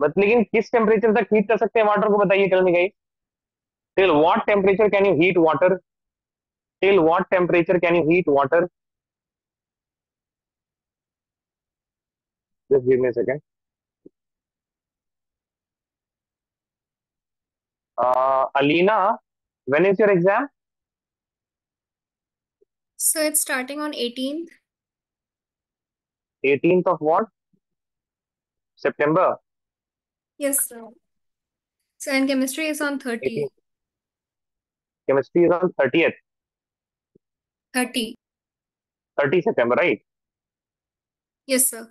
But लेकिन किस temperature तक हीट कर सकते हैं वाटर को बताइए tell me guys till what temperature can you heat water till what temperature can you heat water just give me a second Uh, Alina, when is your exam? So it's starting on 18th. 18th of what? September. Yes, sir. So and chemistry is on 30. 18th. Chemistry is on 30th. 30. 30 September, right? Yes, sir.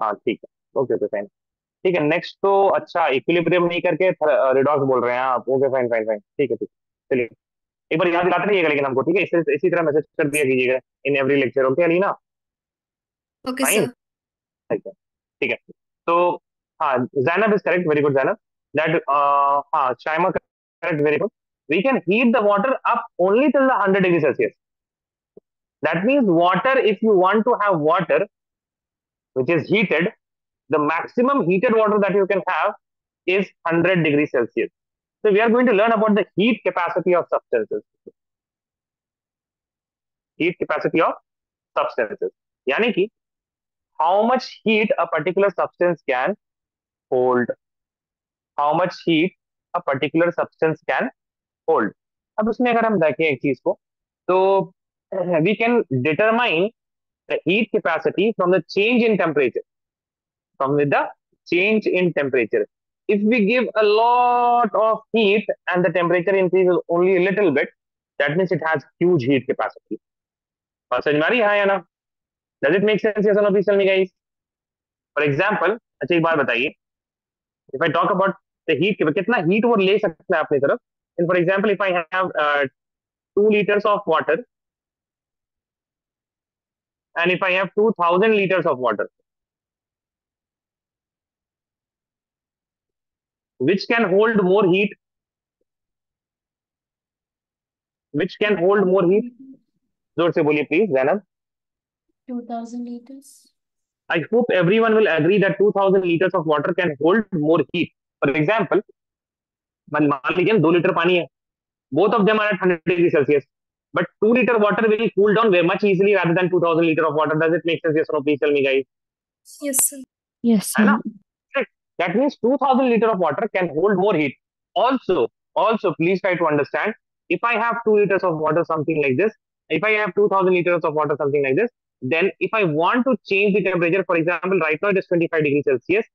हाँ ठीक है okay okay fine ठीक है next तो अच्छा equilibrium नहीं करके redox बोल रहे हैं आप ओके फाइन फाइन फाइन ठीक है ठीक चलिए एक बार याद दिलाते रहिएगा लेकिन हमको ठीक है इसी इसी तरह मैसेज कर दिया कीजिएगा in every lecture okay Alina Okay, fine sir. ठीक है ठीक है तो uh, Zainab is correct. Very good, Zainab. That uh, uh, Shaima correct. Very good. We can heat the water up only till the 100 degrees Celsius. That means water, if you want to have water, which is heated, the maximum heated water that you can have is 100 degrees Celsius. So we are going to learn about the heat capacity of substances. Heat capacity of substances. Yani ki, how much heat a particular substance can hold how much heat a particular substance can hold अब उसमें अगर हम देखें एक चीज़ को तो we can determine the heat capacity from the change in temperature from the change in temperature if we give a lot of heat and the temperature increase only little bit that means it has huge heat capacity समझमारी हाँ या ना? Does it make sense official for example अच्छा एक बार बताइए। if I talk about the heat कितना heat वो ले सकता है अपनी तरफ and for example if I have uh, 2 liters of water and if I have 2000 liters of water which can hold more heat which can hold more heat जोर से बोलिए please Zainab 2000 liters. I hope everyone will agree that 2000 liters of water can hold more heat. For example, मान मान लीजिए दो litre पानी है both of them are at 100 degree Celsius. But 2 liter water will cool down very much easily rather than 2000 liter of water. Does it make sense? Yes or no? Please tell me, guys. Yes, sir. Yes, है sir. ना? Right. That means 2000 liter of water can hold more heat. Also, also please try to understand. If I have 2 liters of water, something like this, if I have 2000 liters of water, something like this, then if I want to change the temperature, for example, right now it is 25 degrees Celsius,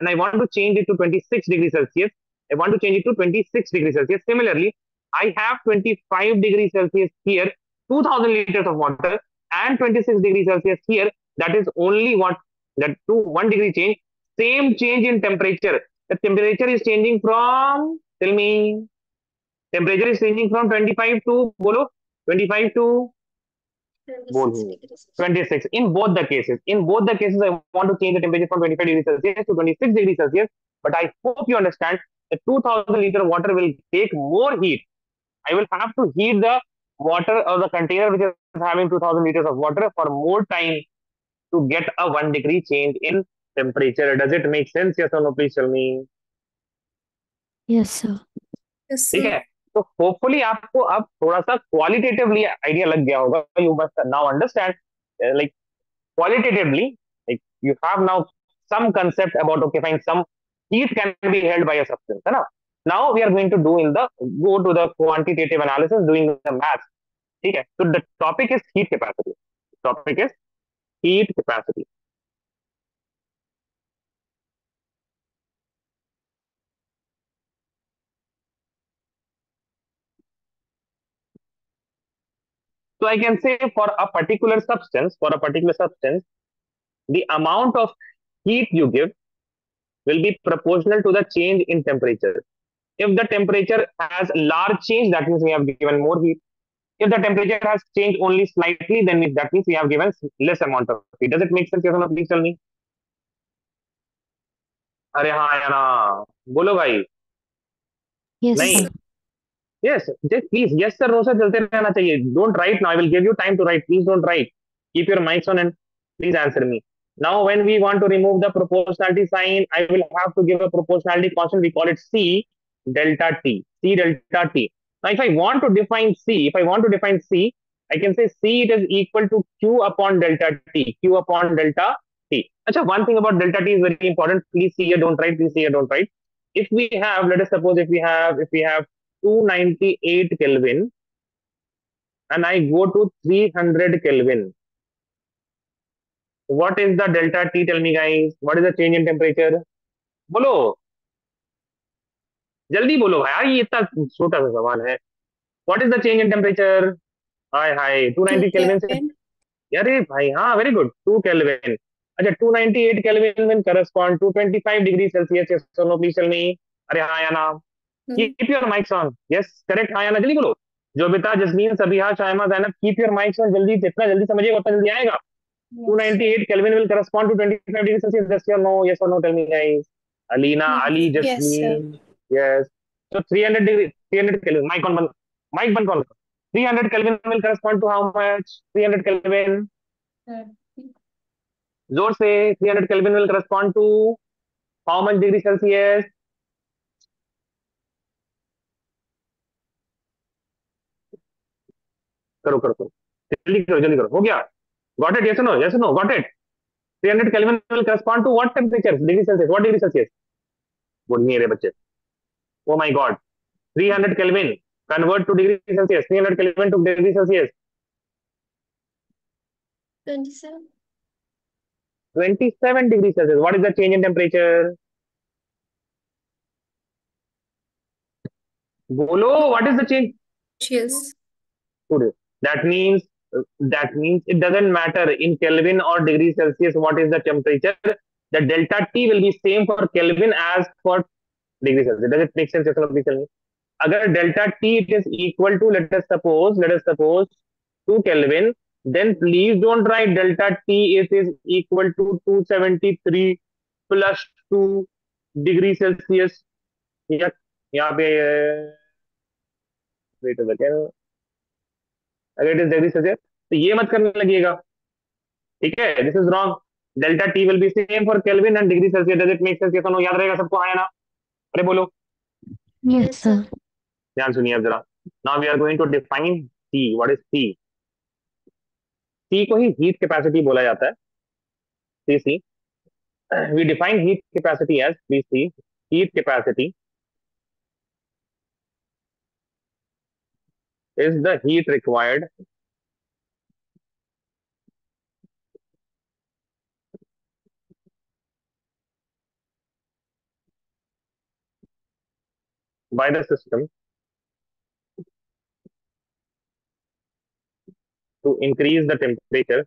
and I want to change it to 26 degrees Celsius, I want to change it to 26 degrees Celsius. Similarly, I have 25 degrees Celsius here, 2000 liters of water, and 26 degrees Celsius here. That is only what that two one degree change. Same change in temperature. The temperature is changing from tell me temperature is changing from 25 to bolo 25 to 26. In both the cases, in both the cases, I want to change the temperature from 25 degrees Celsius to 26 degrees Celsius. But I hope you understand that 2000 liter water will take more heat. I will have to heat the water or the container which is having 2000 liters of water for more time to get a one degree change in temperature. Does it make sense? Yes or no? Please tell me. Yes, sir. Yes, sir. तो hopefully आपको अब थोड़ा सा qualitatively idea लग गया होगा। You must now understand like qualitatively you have now some concept about okay fine some heat can be held by a substance है ना? Now we are going to do in the go to the quantitative analysis doing the maths ठीक है? तो the topic is heat capacity topic is heat capacity so i can say for a particular substance for a particular substance the amount of heat you give will be proportional to the change in temperature. If the temperature has large change, that means we have given more heat. If the temperature has changed only slightly, then it- that means we have given less amount of heat. Does it make sense? Yes or no? Please tell me. अरे हाँ यार हाँ बोलो भाई Yes, नहीं sir. yes just please. Yes sir no sir chalte chahiye don't write now. I will give you time to write. Please don't write. Keep your mics on and please answer me. Now when we want to remove the proportionality sign i will have to give a proportionality constant. We call it c delta t. C delta t. Now if i want to define c if i want to define c i can say c it is equal to q upon delta t. Q upon delta t. Achha, one thing about delta t is very important. Please see here don't write. Please see here don't write. If we have let us suppose if we have if we have 298 Kelvin and I go to 300 Kelvin, what is the delta T? Tell me, guys. What is the change in temperature? बोलो। जल्दी बोलो भाई। ये इतना छोटा सा सवाल है। What is the change in temperature hi hi 290 kelvin से अरे भाई हाँ वेरी गुड 2 केल्विन अच्छा 298 kelvin will correspond to 25 degree Celsius yes no please tell me अरे हाँ या ना। Keep your mic on yes correct हाँ जल्दी बोलो। Jobita Jasmin Sabiha Shaima Zainab keep your mic on जल्दी जितना जल्दी समझिएगा उतना जल्दी आएगा। 298 kelvin will correspond to 25 degree Celsius that's your no yes और no tell me guys Alina Ali Jasmin yes so 300 degree 300 kelvin mic on mic बंद कर 300 kelvin will correspond to how much 300 kelvin ज़ोर से 300 kelvin will correspond to how much degree Celsius करो करो करो जल्दी करो जल्दी करो हो गया? Yes or no? Yes or no? Got it? 300 Kelvin will correspond to what temperature? Degree Celsius. What degree Celsius? बोल नहीं रहे बच्चे Oh my God. 300 Kelvin. Convert to degree Celsius. 300 Kelvin to degree Celsius. 27. 27 degrees Celsius. What is the change in temperature? Bolo, what is the change? Yes. that means that means it doesn't matter in kelvin or degree celsius what is the temperature the delta t will be same for kelvin as for degree celsius. Does it make sense you tell me? Agar delta t is equal to let us suppose let us suppose 2 kelvin then please don't write delta t is, is equal to 273 plus 2 degree celsius. Yeah yeah wait a second. अगर it is degree Celsius तो ये मत करने लगिएगा ठीक है? This is wrong delta T will be same for kelvin and degree Celsius does it make sense ये याद रहेगा सबको? आया ना? अरे बोलो। यस सर ध्यान सुनिए अब जरा। Now we are going to define C what is C C को ही हीट कैपेसिटी बोला जाता है। C C we define heat capacity as please see is the heat required. By the system to increase the temperature.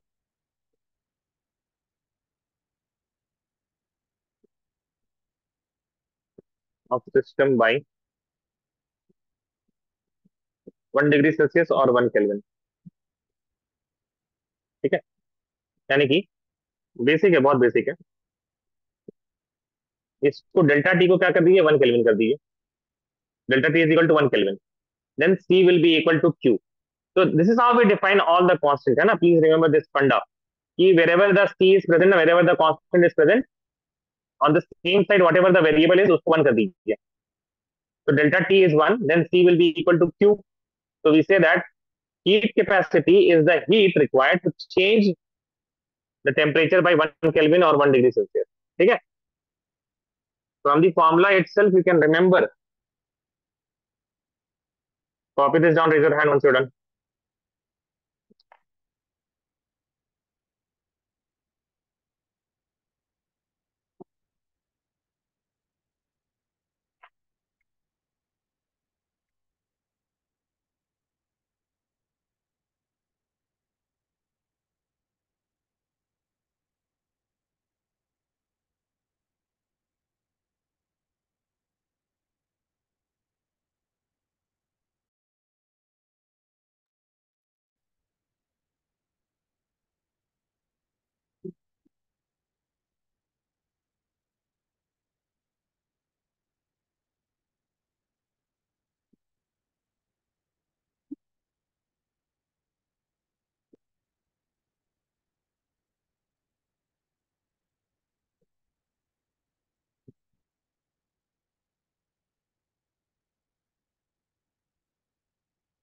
Of system by one degree Celsius और one kelvin. ठीक है? यानी कि बेसिक है, बहुत बेसिक है। इसको डेल्टा टी को क्या कर दीजिए वन केल्विन कर दीजिए delta T is equal to one kelvin. Then C will be equal to Q. तो this is how we define all the constant है ना? प्लीज़ रिमेंबर दिस फंडा कि wherever the c is present wherever the constant is present, on the same side, whatever the variable is, उसको one कर दीजिए। तो delta T is one then C will be equal to Q So we say that heat capacity is the heat required to change the temperature by 1 Kelvin or 1 degree Celsius. Okay? From the formula itself, you can remember. Copy this down, raise your hand once you're done.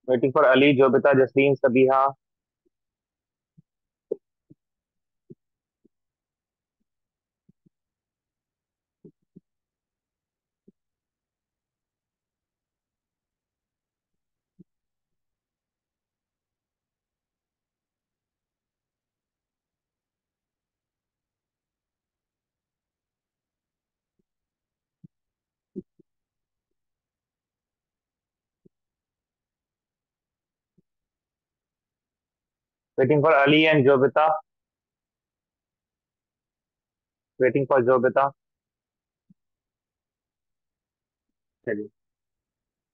Waiting for Ali Jobita Jaslin Sabiha Waiting for Ali and Jobita. Waiting for Jobita.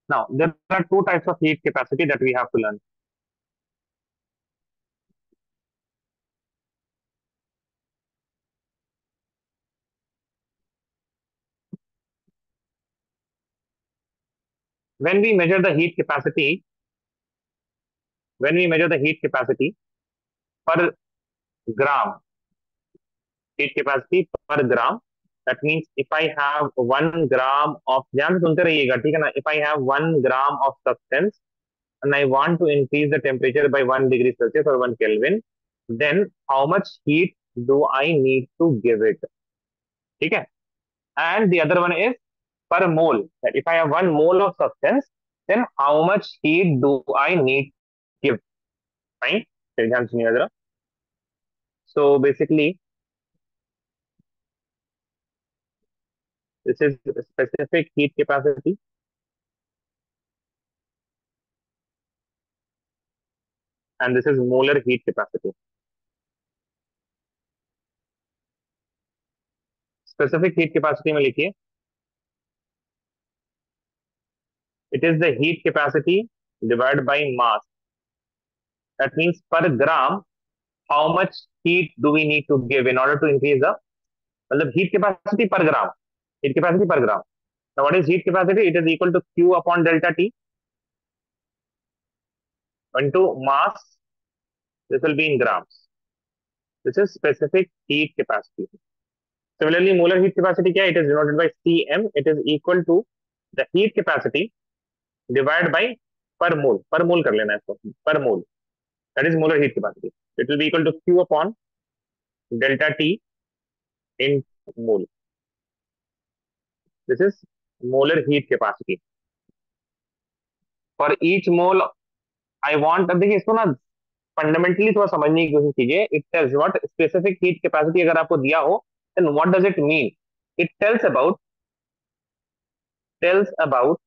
Now, there are two types of heat capacity that we have to learn. When we measure the heat capacity, when we measure the heat capacity per gram, heat capacity per gram, that means if I have one gram of, ध्यान सुनते रहिएगा ठीक है ना if I have one gram of substance and I want to increase the temperature by one degree Celsius or one Kelvin, then how much heat do I need to give it? ठीक है and the other one is per mole that if I have one mole of substance then how much heat do I need give fine फिर ध्यान सुनिए जरा so basically this is specific heat capacity and this is molar heat capacity specific heat capacity में लिखिए it is the heat capacity divided by mass that means per gram how much heat do we need to give in order to increase the मतलब heat capacity per gram heat capacity per gram now what is heat capacity it is equal to q upon delta t into mass this will be in grams this is specific heat capacity similarly molar heat capacity kya it is denoted by cm it is equal to the heat capacity divided by per mole per mole कर लेना इसको per mole that is molar heat capacity it will be equal to q upon delta t in mole this is molar heat capacity for each mole i want अब देखिए इसको ना fundamentally थोड़ा समझने की कोशिश कीजिए it tells what specific heat capacity अगर आपको दिया हो then what does it mean it tells about tells about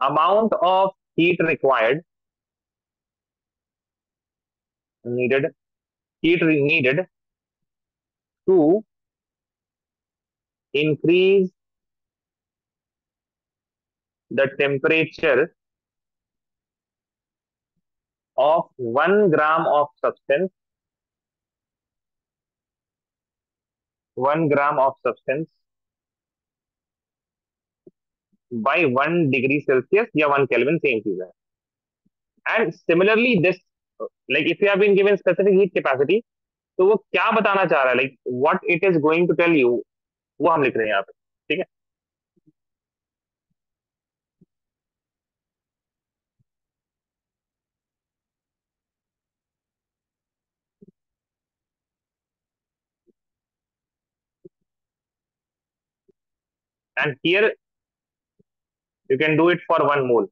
amount of heat required needed heat needed to increase the temperature of 1 gram of substance 1 gram of substance by 1 degree celsius या 1 kelvin same है and similarly this like if you have been given specific heat capacity तो वो क्या बताना चाह रहा है like what it is going to tell you वो हम लिख रहे हैं यहाँ पे ठीक है and here you can do it for one mole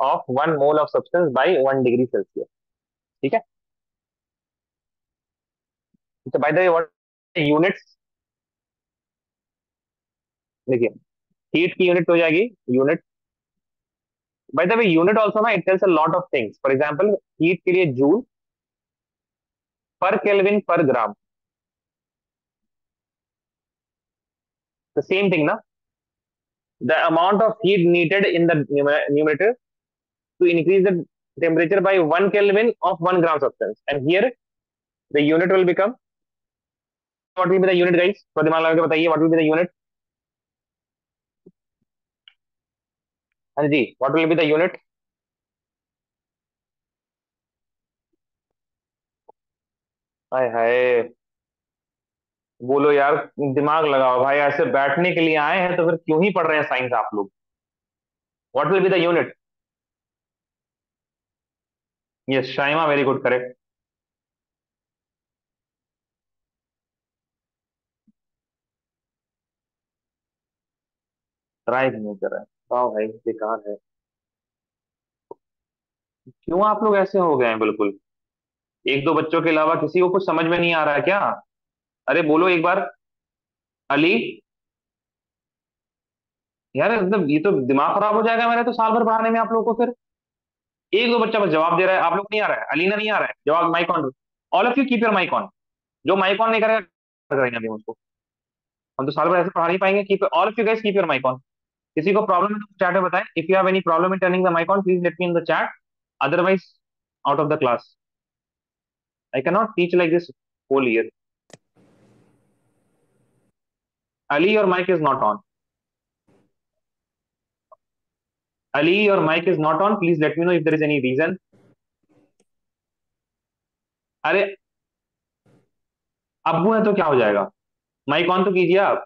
of one mole of substance by one degree celsius ठीक है so by the way what units देखिए हीट की यूनिट हो जाएगी unit by the unit also ना it tells lot of things for example heat के लिए joule per kelvin per gram same thing ना? The amount of heat needed in the to increase the temperature by one kelvin of one gram substance and here the unit will become what will be the unit बताइए what will be the हाँ जी what will be the unit हाय हाय। बोलो यार, दिमाग लगाओ भाई, ऐसे बैठने के लिए आए हैं तो फिर क्यों ही पढ़ रहे हैं साइंस आप लोग? What will be the unit yes Shaima very good correct try भी नहीं कर रहा भाई, बेकार है। क्यों आप लोग ऐसे हो गए हैं? बिल्कुल। एक दो बच्चों के अलावा किसी को कुछ समझ में नहीं आ रहा है क्या? अरे बोलो एक बार। अली? यार मतलब ये तो दिमाग खराब हो जाएगा मेरा तो साल भर पढ़ाने में आप लोगों को फिर। एक दो बच्चा बस जवाब दे रहा है, आप लोग नहीं आ रहा है। अलीना नहीं आ रहा है। जवाब mic on all of you keep your mic on जो माइक ऑन नहीं करेगा, करेंगे अभी हम तो साल भर ऐसे पढ़ा नहीं पाएँगे। Keep all of you guys keep your mic on किसी को प्रॉब्लम है तो चैट में बताएँ। If you have any problem in turning the mic on please let me in the chat otherwise out of the class I can not teach like this whole year Ali your mic is not on Ali, your mic is not on. Please let me know if there is any reason. अरे अब्बू है तो क्या हो जाएगा? Mic on तो कीजिए आप।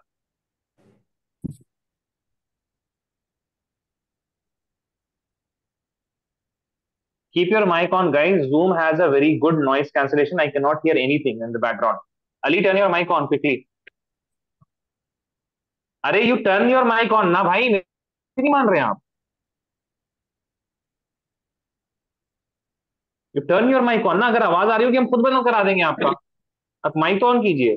Keep your mic on guys zoom has a very good noise cancellation i cannot hear anything in the background ali turn your mic on quickly अरे you turn your mic on ना भाई नहीं मान रहे हैं आप you turn your mic on ना अगर आवाज़ आ रही होगी हम खुद बंद करा देंगे आपका आप माइक ऑन कीजिए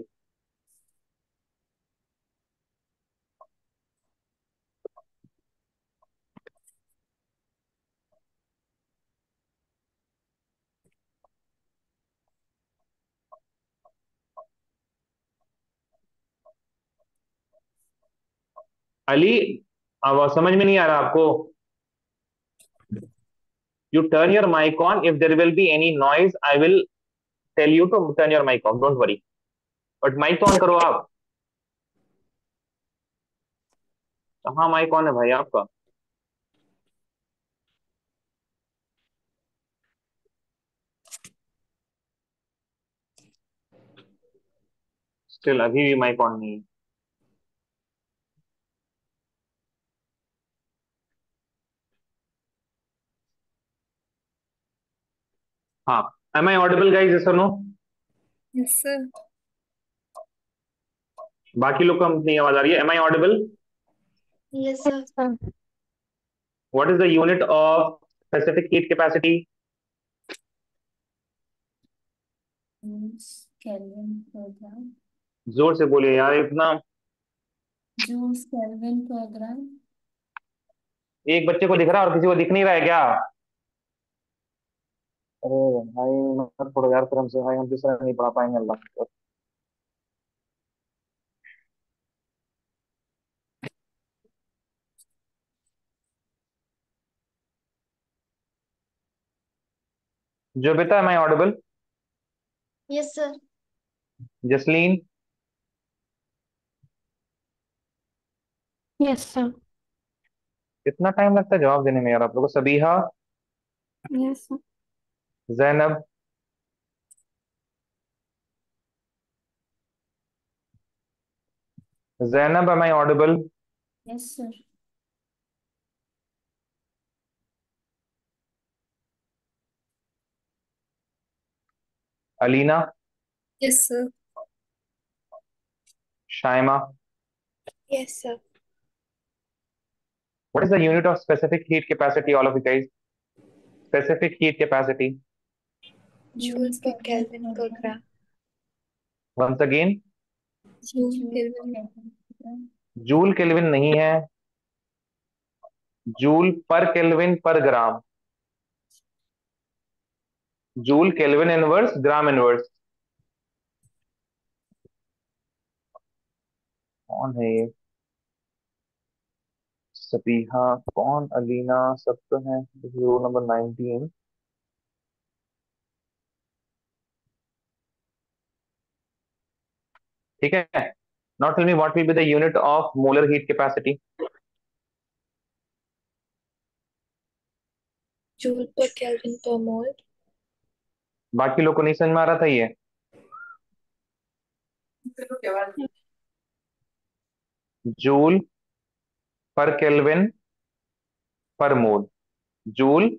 अली, अब समझ में नहीं आ रहा आपको। You turn your mic on if there will be any noise I will tell you to turn your mic on don't worry but mic तो ऑन करो आप। कहा माइक ऑन है भाई आपका? स्टिल अभी भी माइक ऑन नहीं है। हाँ। Am I audible guys Yes, sir. बाकी लोग को अपनी आवाज़ आ रही है। Am I audible. What is the unit of specific heat capacity. ज़ोर से बोलिए यार इतना. एक बच्चे को दिख रहा है और किसी को दिख नहीं रहा है क्या? अरे भाई मत पढ़ो यार फिर हमसे भाई हम दूसरा नहीं पढ़ा पाएँगे अल्लाह की। जो बेटा am I audible Yes, sir. Jasleen yes sir कितना टाइम लगता है जवाब देने में यार आप लोगों को Sabiha Yes, sir. Zainab. Zainab, am I audible? Yes, sir. Alina? Yes, sir. Shaima? Yes, sir. What is the unit of specific heat capacity, all of you guys? Specific heat capacity. Joules per Kelvin per gram. Once again, Joule Kelvin. Joule kelvin नहीं है। Joule per kelvin per gram joule kelvin inverse gram inverse कौन है ये? सपीहा कौन? अलीना सब तो है। Roll number nineteen ठीक है? Not only what will be the unit of molar heat capacity बाकी लोगों को नहीं समझ में आ रहा था ये। जूल पर केल्विन पर मोल joule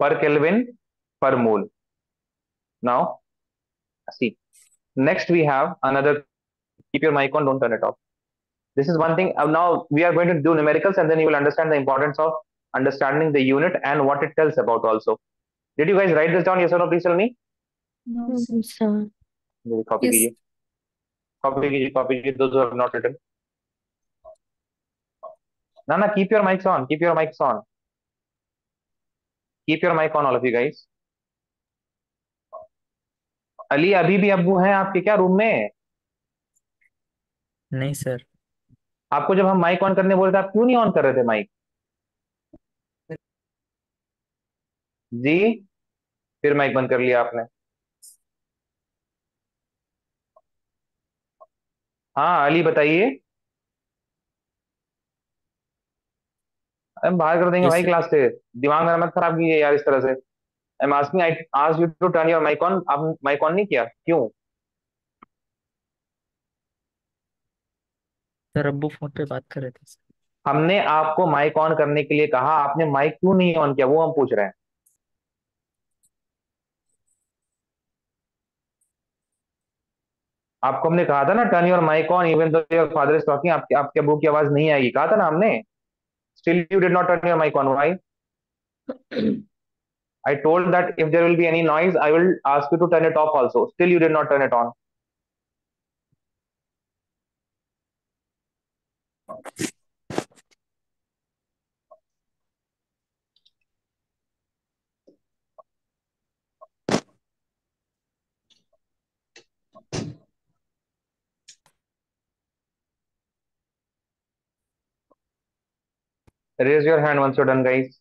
per kelvin per mole now see next we have another keep your mic on don't turn it off this is one thing uh, now we are going to do numericals and then you will understand the importance of understanding the unit and what it tells about also did you guys write this down yes or no please tell me No, Mm, sir. sir. copy Yes. कीजिए copy कीजिए copy कीजिए those who have not written no no keep your mics on keep your mics on keep your mic on all of you guys Ali अभी भी अब्बू हैं आपके क्या room में नहीं सर। आपको जब हम माइक ऑन करने बोले थे आप क्यों नहीं ऑन कर रहे थे माइक जी? फिर माइक बंद कर लिया आपने। हाँ अली बताइए। हम बाहर कर देंगे भाई. क्लास से। दिमाग मेरा मत खराब कीजिए यार इस तरह से। I am asking I ask you to turn your mic on आप माइक ऑन नहीं किया? क्यों? सर अब्बू फ़ोन पे बात कर रहे थे। सर हमने आपको माइक ऑन करने के लिए कहा आपने माइक क्यों नहीं ऑन किया? वो हम पूछ रहे हैं। आपको हमने कहा था ना turn your mic on even though your father is talking आपके आपके अबू की आवाज़ नहीं आएगी। कहा था ना हमने? Still you did not turn your mic on why I told that if there will be any noise, I will ask you to turn it off also. Still, you did not turn it on. Raise your hand once you're done, guys.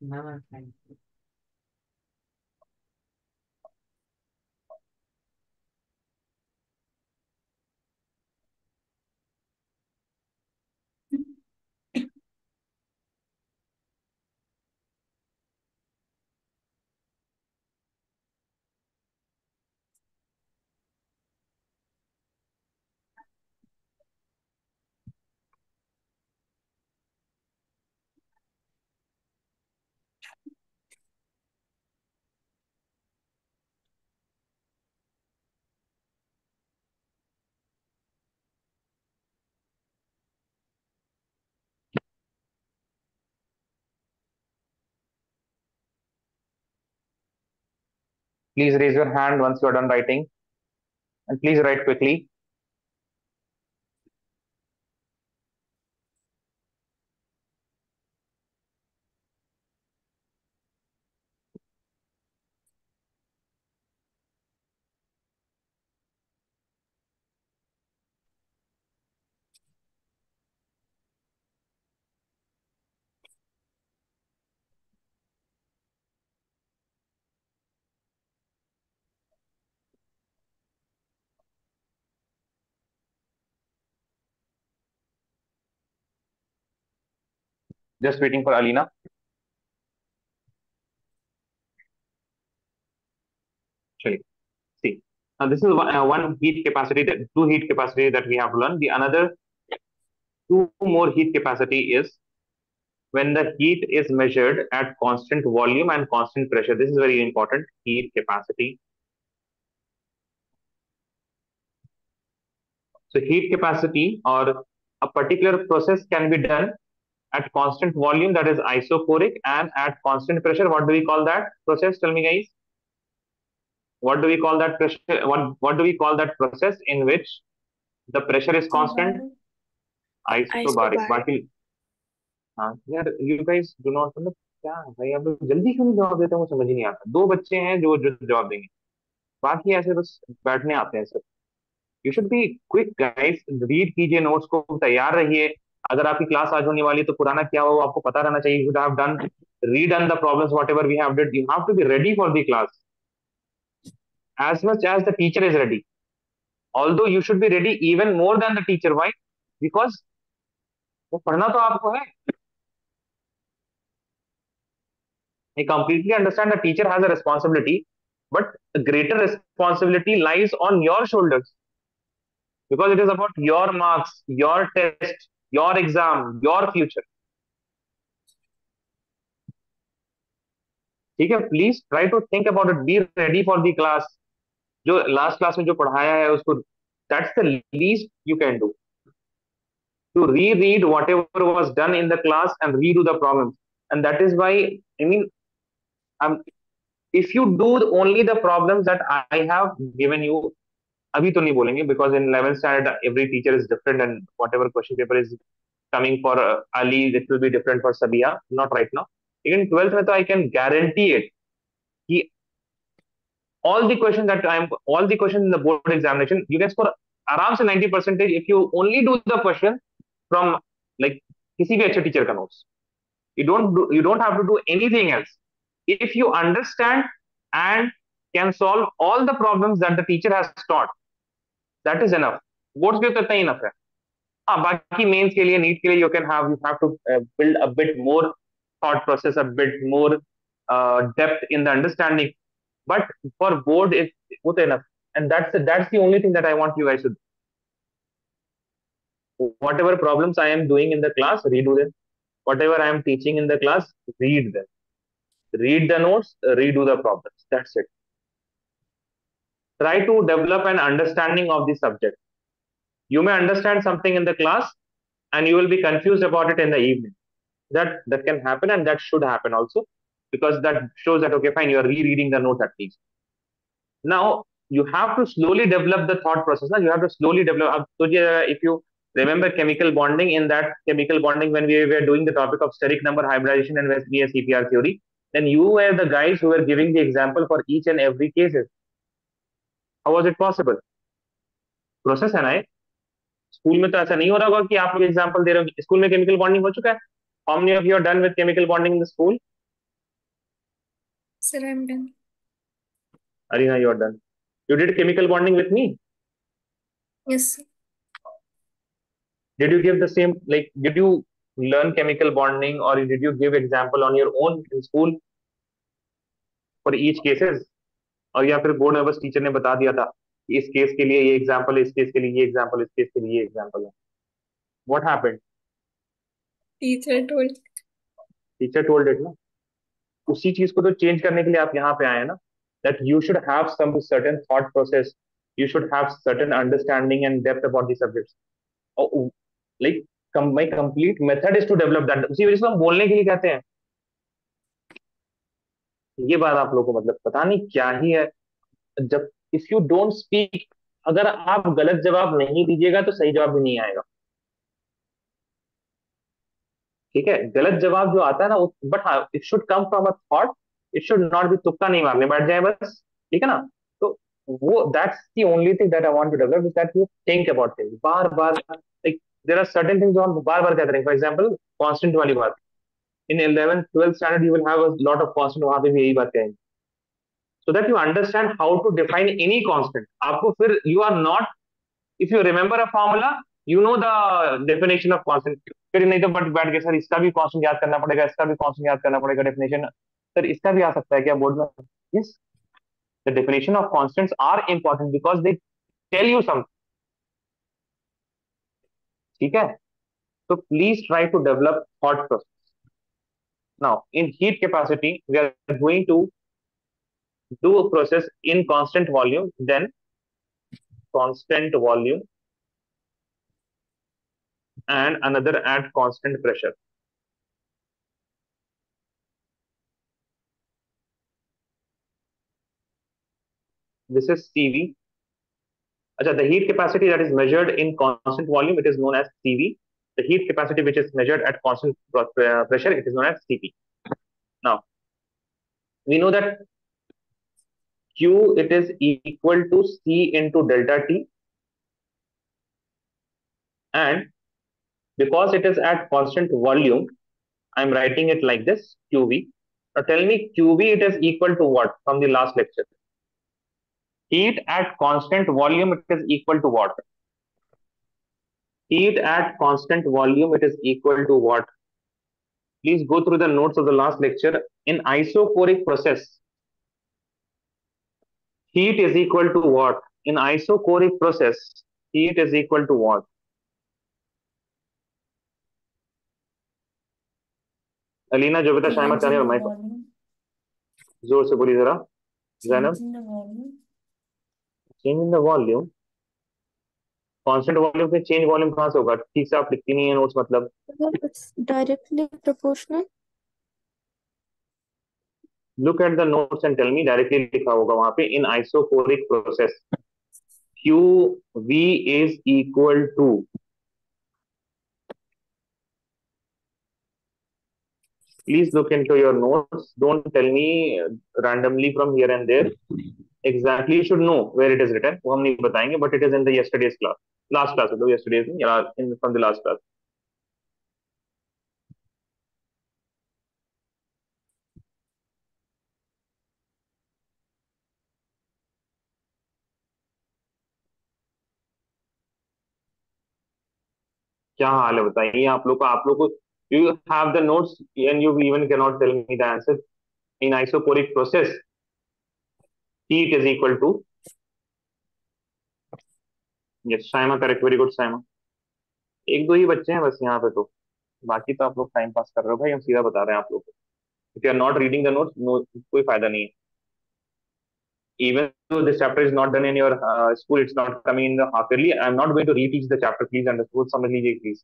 না না thank you Please raise your hand once you're done writing. And please write quickly. Just waiting for Alina. Chaliye. See, now this is one, uh, one heat capacity, that, two heat capacity that we have learned. The another two more heat capacity is when the heat is measured at constant volume and constant pressure. This is very important. Heat capacity. So heat capacity or a particular process can be done at constant volume that is isophoric and at constant pressure what do we call that process tell me guys what do we call that pressure what what do we call that process in which the pressure is constant isobaric बाकी हाँ यार you guys do not मतलब क्या है भाई आप लोग जल्दी क्यों नहीं जवाब देते मुझे समझ ही नहीं आता दो बच्चे हैं जो जो जवाब देंगे बाकी ऐसे बस बैठने आते हैं सब you should be quick guys read कीजिए नोट्स को तैयार रहिए अगर आपकी क्लास आज होने वाली है तो पुराना क्या हो आपको पता रहना चाहिए you have done redone the problems whatever we have did you have to be ready for the class as much as the teacher is ready although you should be ready even more than the teacher why because वो पढ़ना तो आपको है I completely understand the teacher has a responsibility but the greater responsibility lies on your shoulders because it is about your marks your test your exam your future ठीक है please try to think about it be ready for the class जो last class में जो पढ़ाया है उसको that's the least you can do to reread whatever was done in the class and redo the problems and that is why i mean um, if you do only the problems that i have given you अभी तो नहीं बोलेंगे because in eleven stand every teacher is different and whatever question paper is coming for Ali it will be different for Sabiya not right now लेकिन twelfth में तो I can guarantee it कि all the question that I am all the question in the board examination you can score आराम से ninety percentage if you only do the question from like किसी भी अच्छे teacher का notes you don't you don't have to do anything else if you understand and can solve all the problems that the teacher has start that is enough boards के लिए तो इतना ही enough है हाँ बाकी मेंस के लिए नीट के लिए you can have you have to build a bit more thought process a bit more uh, depth in the understanding but for board it's good enough and that's that's the only thing that i want you guys to do whatever problems I am doing in the class, redo them. Whatever I am teaching in the class, read them. Read the notes, redo the problems. That's it. Try to develop an understanding of the subject. You may understand something in the class and you will be confused about it in the evening. That that can happen and that should happen also because that shows that okay, fine, you are rereading the notes at least. Now you have to slowly develop the thought process. Now you have to slowly develop. Uh, so if you remember chemical bonding in that chemical bonding when we were doing the topic of steric number hybridization and VS CPR theory, then you were the guys who were giving the example for each and every cases. How was it possible process है ना ये? School में तो ऐसा नहीं हो रहा होगा कि आप लोग एग्ज़ाम्पल दे रहे हो स्कूल में केमिकल बॉन्डिंग हो चुका है। How many of you are done with chemical bonding in the school sir I am done अरे you are done you did chemical bonding with me yes sir did you give the same like did you learn chemical bonding और did you give example on your own in school for each cases और या फिर board में teacher ने बता दिया था कि इस केस के लिए ये एग्ज़ाम्पल इस केस के लिए ये एग्ज़ाम्पल इस केस के लिए ये एग्ज़ाम्पल है। What happen teacher told teacher told it ना? उसी चीज़ को तो चेंज करने के लिए आप यहाँ पे आए ना that you should have some certain thought process you should have certain understanding and depth about subjects like my complete method is to develop that उसी वजह से हम बोलने के लिए कहते हैं। ये बात आप लोगों को मतलब पता नहीं क्या ही है। जब इफ़ यू डोंट स्पीक अगर आप गलत जवाब नहीं दीजिएगा तो सही जवाब भी नहीं आएगा। ठीक है? गलत जवाब जो आता है ना बट हाँ it should come from a thought it should not be तुक्का नहीं मारने, बैठ जाए बस। ठीक है ना? तो वो that's the only thing that I want to develop that you think about things bar bar like there are certain things जो हम बार बार कहते हैं फॉर एग्जांपल कांस्टेंट वाली बात। in 11th 12th standard you will have a lot of constant वहां पे भी यही बात कहेंगे so that you understand how to define any constant आपको फिर you are not if you remember a formula you know the definition of constant फिर नहीं तो बट बैठ के सर इसका भी कांस्टेंट याद करना पड़ेगा इसका भी कांस्टेंट याद करना पड़ेगा डेफिनेशन सर इसका भी आ सकता है क्या बोर्ड में yes the definition of constants are important because they tell you some ठीक है तो please try to develop thought process now in heat capacity we are going to do a process in constant volume then constant volume and another at constant pressure. This is cv Achha, the heat capacity that is measured in constant volume it is known as cv the heat capacity which is measured at constant pressure it is known as cp. Now we know that Q it is equal to C into delta T. And because it is at constant volume i'm writing it like this qv now tell me qv it is equal to what from the last lecture? Heat at constant volume it is equal to what heat at constant volume it is equal to what please go through the notes of the last lecture in isochoric process heat is equal to what in isochoric process heat is equal to what Alina जो बेटा शायमा चाहे और mic जोर से बोलिए जरा Zainab change in the volume Constant volume से change volume कहाँ से होगा ठीक से आप लिखती नहीं है नोट्स मतलब। Directly proportional look at the notes and tell me directly लिखा होगा वहाँ पे in isochoric process Q V is equal to please look into your notes don't tell me randomly from here and there exactly you should know where it is written वो हम नहीं बताएँगे but it is in the yesterday's class last class मतलब yesterday's नहीं या in from the last class क्या हाल है बताइए आप लोग को आप लोग को you have the notes and you even cannot tell me the answer in isochoric process heat is equal to yes Saima correct very good Saima एक दो ही बच्चे हैं बस यहाँ पे तो बाकी तो आप लोग टाइम पास कर रहे हो भाई हम सीधा बता रहे हैं आप लोग if you are not reading the notes no कोई फ़ायदा नहीं है even though this chapter is not done in your uh, school it's not coming in the half yearly i'm not going to reteach the chapter please understand समझ लीजिए please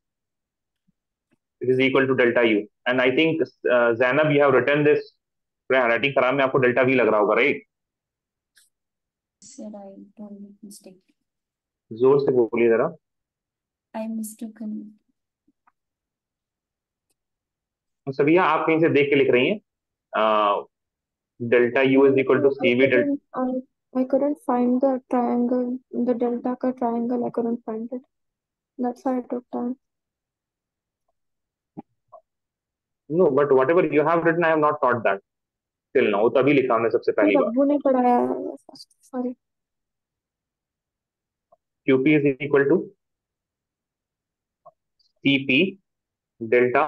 it is equal to delta u and i think uh, zainab you have written this writing खराब में आपको delta V लग रहा होगा right Sir, I don't make mistake. ज़ोर से बोलिए जरा I mistaken. सभी आप कहीं से देख के लिख रही हैं delta U is equal to C V delta I, I couldn't find the triangle, the delta का triangle. I couldn't find it. That's why it took time. No but whatever you have written I have not thought that till now तभी लिखा मैं सबसे पहली बार। ने पढ़ाया sorry equal to CP delta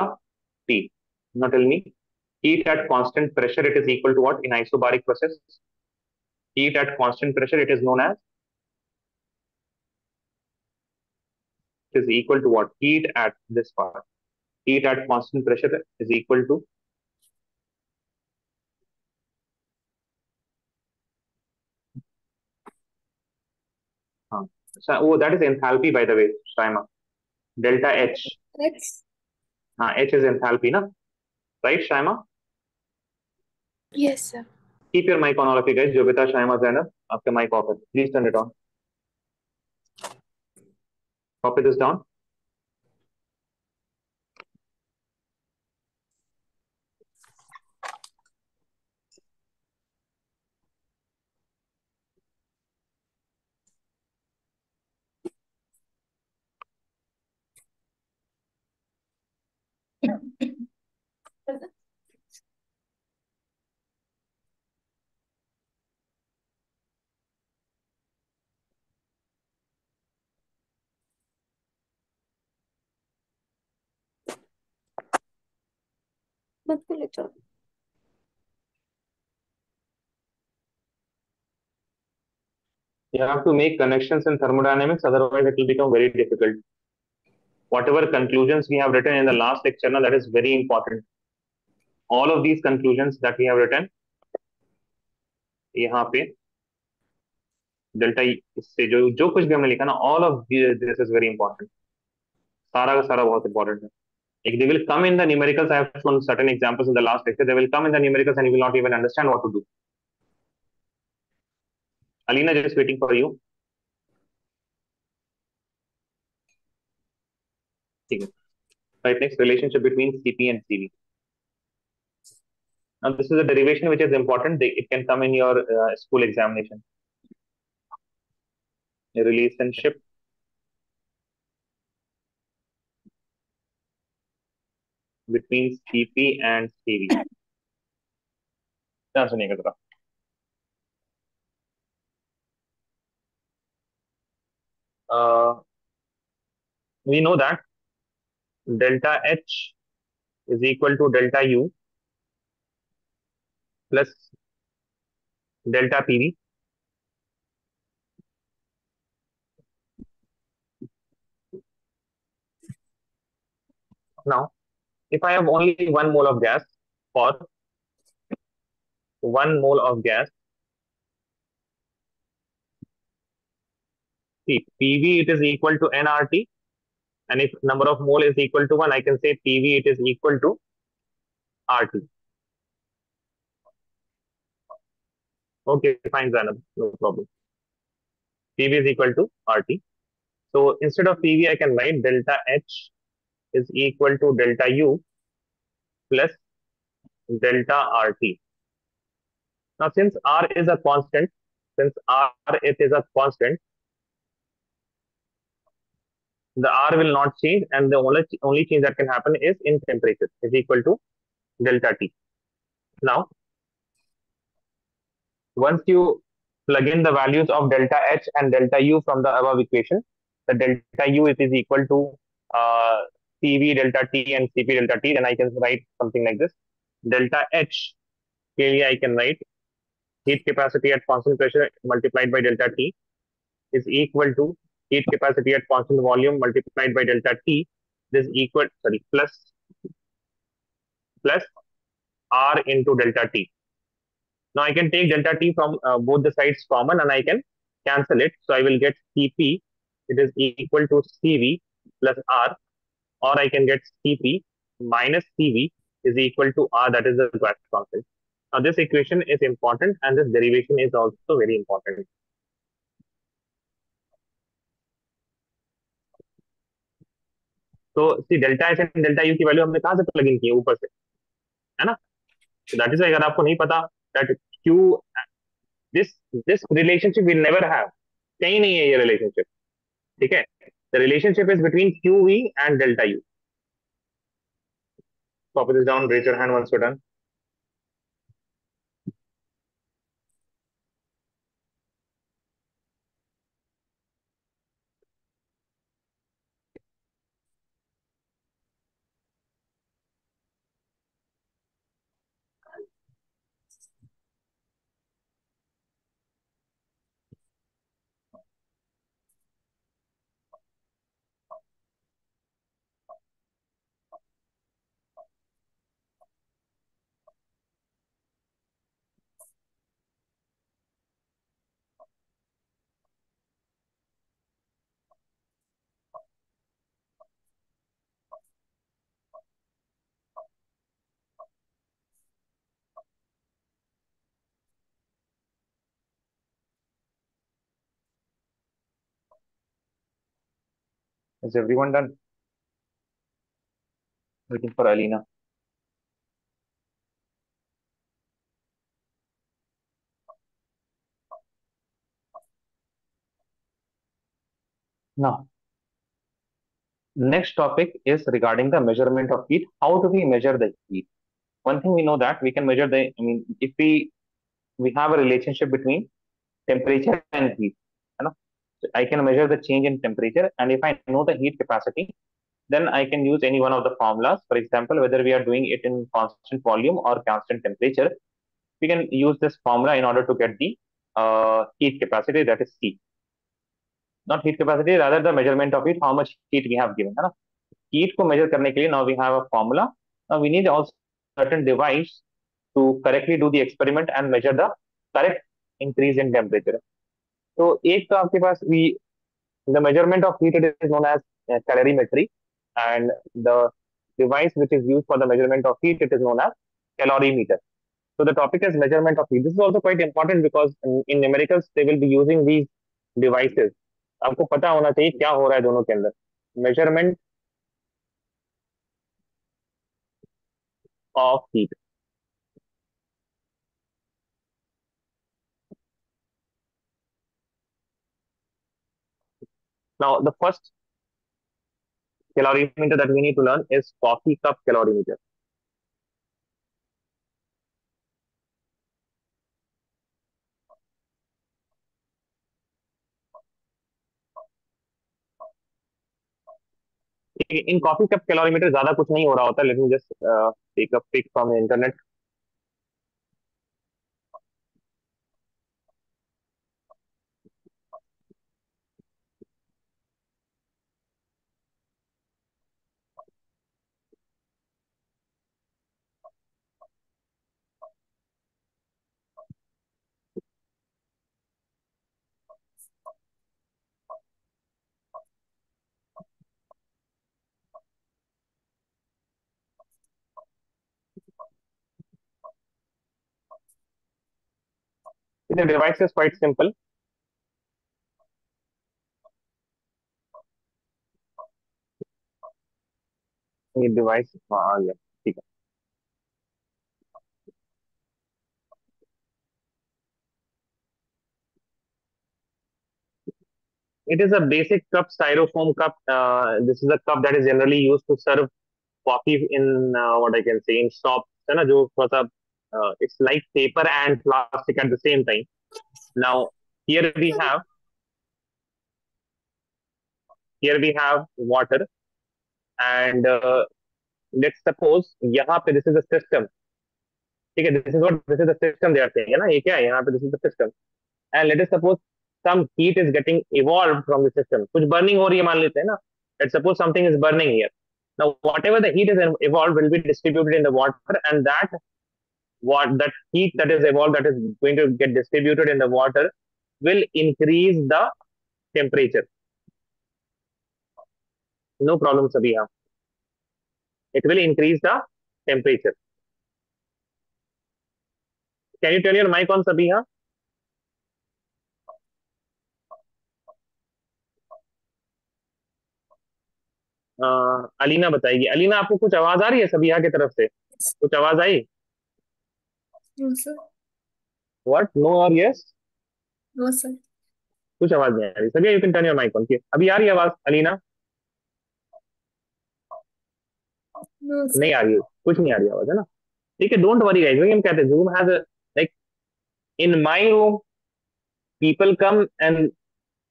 T not tell me heat at constant pressure it is equal to what in isobaric process heat at constant pressure it is known as is equal to what? Heat at this part. Heat at constant pressure is equal to Huh. So, oh, that is enthalpy, by the way, Shaima. Delta H. That's... Uh, H is enthalpy, na? Right, Shaima? Yes, sir. Keep your mic on, all of you guys. Jobita, Shaima's and After mic open Please turn it on. Copy this down. मत बोले तो You have to make connections in thermodynamics, otherwise it will become very difficult. Whatever conclusions we have written in the last lecture, now that is very important. All of these conclusions that we have written, यहाँ पे delta इससे जो जो कुछ भी हमने लिखा ना all of this is very important सारा का सारा बहुत इंपॉर्टेंट है Like they will come in the numericals. I have shown certain examples in the last lecture. They will come in the numericals and you will not even understand what to do. Alina just waiting for you. Right, next relationship between CP and CV. Now this is a derivation which is important. It can come in your uh, school examination. Relationship between Cp and Cv. ध्यान सुनिएगा जरा uh, we know that delta H is equal to delta U plus delta PV. Now, if I have only one mole of gas or one mole of gas, see PV it is equal to nRT and if number of mole is equal to 1, I can say PV it is equal to RT. Okay, fine, Zainab, no problem. PV is equal to RT. So instead of PV, I can write delta H is equal to delta U plus delta RT. Now, since R is a constant, since R it is a constant, the R will not change and the only, only change that can happen is in temperature is equal to delta T. Now, once you plug in the values of delta H and delta U from the above equation, the delta U it is equal to uh, CV delta T and CP delta T, then I can write something like this. Delta H, clearly I can write heat capacity at constant pressure multiplied by delta T is equal to heat capacity at constant volume multiplied by delta T this equal sorry plus plus R into delta T. Now I can take delta T from uh, both the sides common and I can cancel it. So I will get Cp it is equal to Cv plus R or I can get Cp minus Cv is equal to R that is the gas constant. Now this equation is important and this derivation is also very important. तो see delta H and delta U की value हमने कहां से plug in की है ऊपर से है ना दैट इज अगर आपको नहीं पता that Q this this relationship will never have कहीं नहीं है ये रिलेशनशिप ठीक है The relationship is between QV and delta U. Copy this down, raise your hand once we're done. Is everyone done? Waiting for Alina. Now, next topic is regarding the measurement of heat. How do we measure the heat? One thing we know that we can measure the, I mean, if we we have a relationship between temperature and heat. I can measure the change in temperature. And if I know the heat capacity, then I can use any one of the formulas. For example, whether we are doing it in constant volume or constant temperature, we can use this formula in order to get the uh, heat capacity, that is C. Not heat capacity, rather the measurement of it, how much heat we have given. Right? Heat ko measure karne now we have a formula. Now we need also certain device to correctly do the experiment and measure the correct increase in temperature. तो एक तो आपके पास we the measurement of heat is known as calorimetry and the device which is used for the measurement of heat it is known as calorimeter so the topic is measurement of heat this is also quite important because in numericals they will be using these devices आपको पता होना चाहिए क्या हो रहा है दोनों के अंदर। Measurement of heat Now, the first calorimeter that we need to learn is coffee cup calorimeter. In coffee cup calorimeter ज़्यादा कुछ नहीं हो रहा होता me just take a pic from internet The device is quite simple. ये device हाँ आ गया ठीक है It is a basic cup, styrofoam cup. Uh, this is a cup that is generally used to serve coffee in uh, what I can say in shops. है ना जो थोड़ा सा uh, it's like paper and plastic at the same time. Now here we have here we have water and uh, let's suppose यहाँ पे this is a system ठीक है this is what this is the system they are saying है ना ये क्या है यहाँ पे this is the system and let us suppose some heat is getting evolved from the system कुछ burning हो रही है मान लेते हैं ना let's suppose something is burning here now whatever the heat is evolved will be distributed in the water and that what that heat that is evolved that is going to get distributed in the water will increase the temperature no problem Sabiha it will increase the temperature can you turn your mic on Sabiha uh, Alina बताएगी अलीना आपको कुछ आवाज़ आ रही है सबिहा की तरफ़ से कुछ आवाज़ आई Sir. व्हाट नो और यस No, sir. कुछ आवाज़ नहीं आ रही सबिया you can turn your mic on अभी आ रही है आवाज़ अलीना No, नहीं आ रही है कुछ नहीं आ रही आवाज़ है ना ठीक है डोंट वरी गाइस हम कहते हैं Zoom has like in my room people come and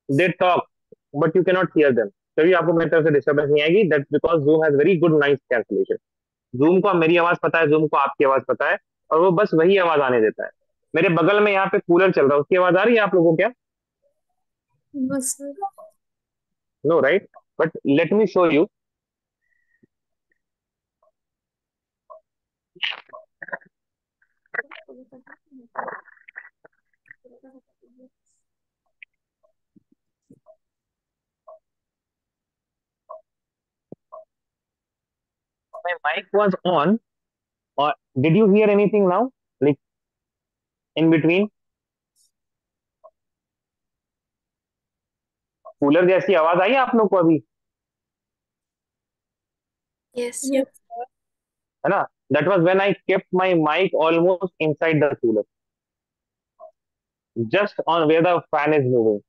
they talk but you can not hear them कभी आपको मेरी तरफ़ से डिस्टर्बेंस नहीं आएगी. That because Zoom has very good noise cancellation Zoom को मेरी आवाज़ पता है जूम को आपकी आवाज़ पता है. और वो बस वही आवाज़ आने देता है। मेरे बगल में यहाँ पे कूलर चल रहा है उसकी आवाज़ आ रही है आप लोगों को क्या? No right but let me show you my mic was on. or did you hear anything now like in between cooler जैसी आवाज आई आप लोग को अभी Yes. Yes. है ना that was when I kept my mic almost inside the cooler just on where the fan is moving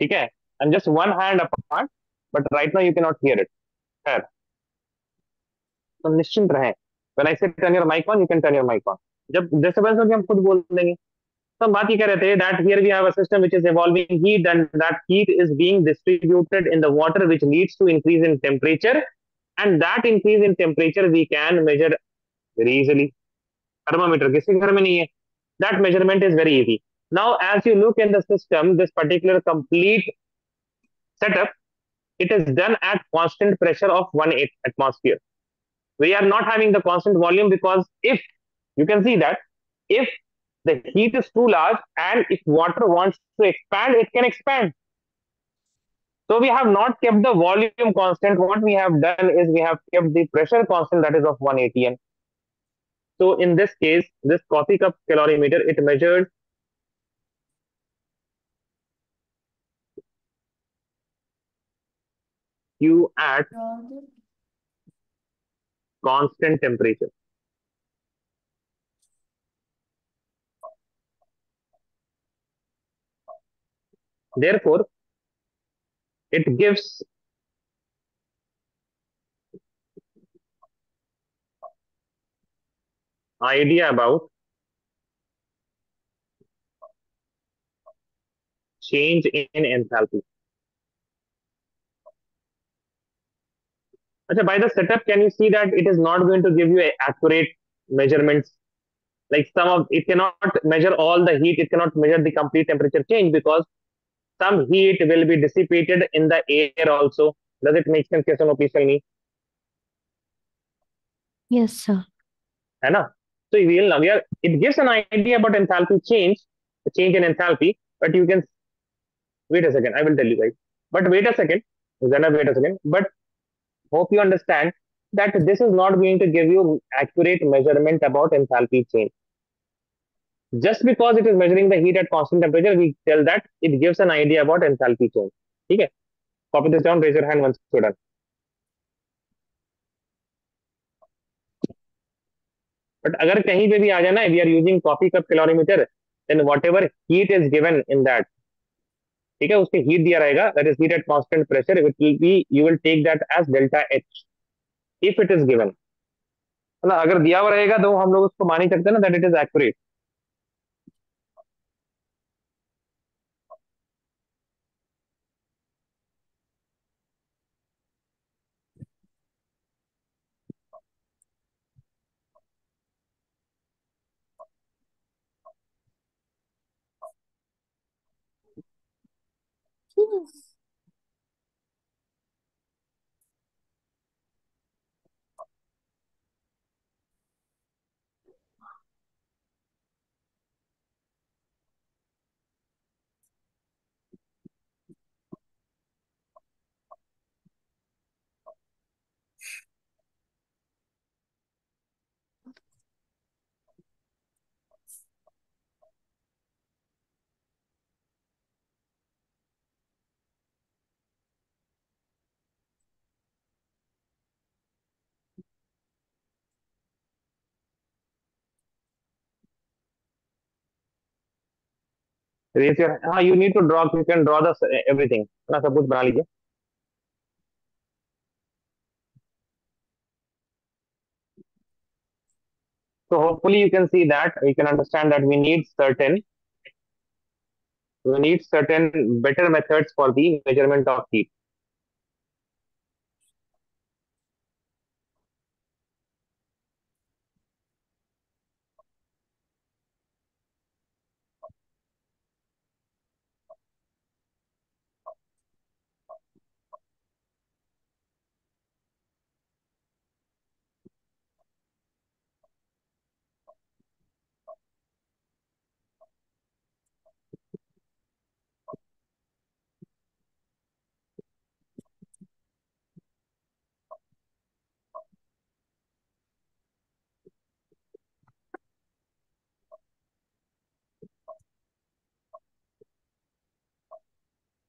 ठीक है and just one hand apart but right now you cannot hear it खैर तो निश्चिंत रहें when I say turn your mic on you can turn your mic on जब disturbance होगी हम खुद बोल देंगे तो हम बात ये कह रहे थे that here we have a system which is evolving heat and that heat is being distributed in the water which leads to increase in temperature and that increase in temperature we can measure very easily thermometer किसी घर में नहीं है that measurement is very easy now as you look in the system this particular complete setup it is done at constant pressure of 1 atmosphere we are not having the constant volume because if you can see that if the heat is too large and if water wants to expand it can expand so we have not kept the volume constant what we have done is we have kept the pressure constant that is of 1 atm so in this case this coffee cup calorimeter it measured q at constant temperature. Therefore, it gives idea about change in enthalpy. Okay, by the setup, can you see that it is not going to give you accurate measurements? Like some of it cannot measure all the heat, it cannot measure the complete temperature change because some heat will be dissipated in the air also. Does it make sense? Yes or no? Please tell me. Yes, sir. ना so we will we are it gives an idea about enthalpy change change in enthalpy but you can wait a second i will tell you guys but wait a second Zana, wait a second but hope you understand that this is not going to give you accurate measurement about enthalpy change just because it is measuring the heat at constant temperature we tell that it gives an idea about enthalpy change okay copy this down raise your hand once you're done but अगर कहीं पे भी आ जाए ना we are using coffee cup calorimeter then whatever heat is given in that ठीक है, उसके heat दिया रहेगा that is heat at constant pressure it will be you will take that as delta H if it is given मतलब अगर दिया हुआ रहेगा तो हम लोग उसको मान ही सकते हैं ना that it is accurate Ooh. raise your हाँ you need to draw you can draw the everything ना सब कुछ बना लीजिए so hopefully you can see that you can understand that we need certain we need certain better methods for the measurement of heat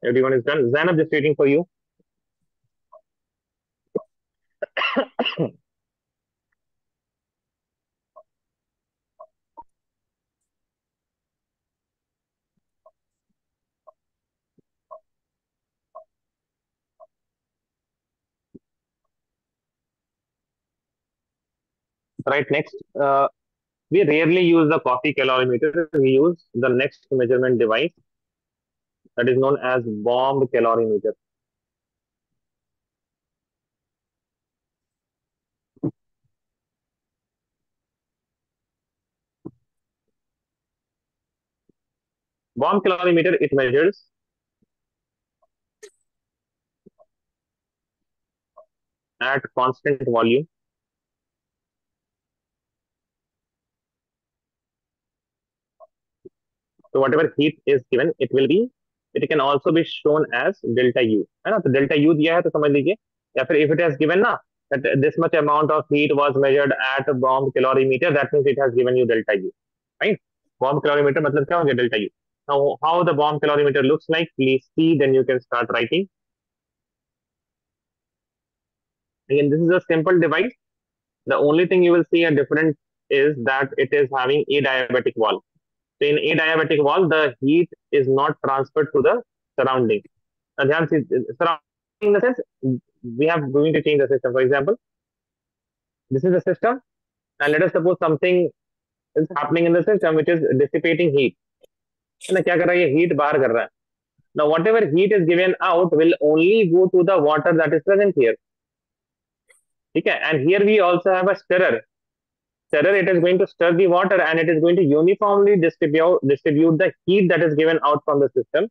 Everyone is done. Zainab just waiting for you. right next uh, we rarely use the coffee calorimeter we use the next measurement device that is known as bomb calorimeter. Bomb calorimeter, it measures at constant volume so whatever heat is given it will be it can also be shown as delta U है ना तो delta U दिया है तो समझ लीजिए या फिर if it has given ना that this much amount of heat was measured at a bomb calorimeter that means it has given you delta U right bomb calorimeter मतलब क्या हो गया delta U now how the bomb calorimeter looks like please see then you can start writing again this is a simple device the only thing you will see a difference is that it is having adiabatic wall so in adiabatic wall, the heat is not transferred to the surrounding. Now, surrounding in the sense, we have going to change the system. For example, this is the system, and let us suppose something is happening in the system which is dissipating heat है ना क्या कर रहा है ये heat बाहर कर रहा है now whatever heat is given out will only go to the water that is present here ठीक है and here we also have a stirrer stirrer it is going to stir the water and it is going to uniformly distribute distribute the heat that is given out from the system.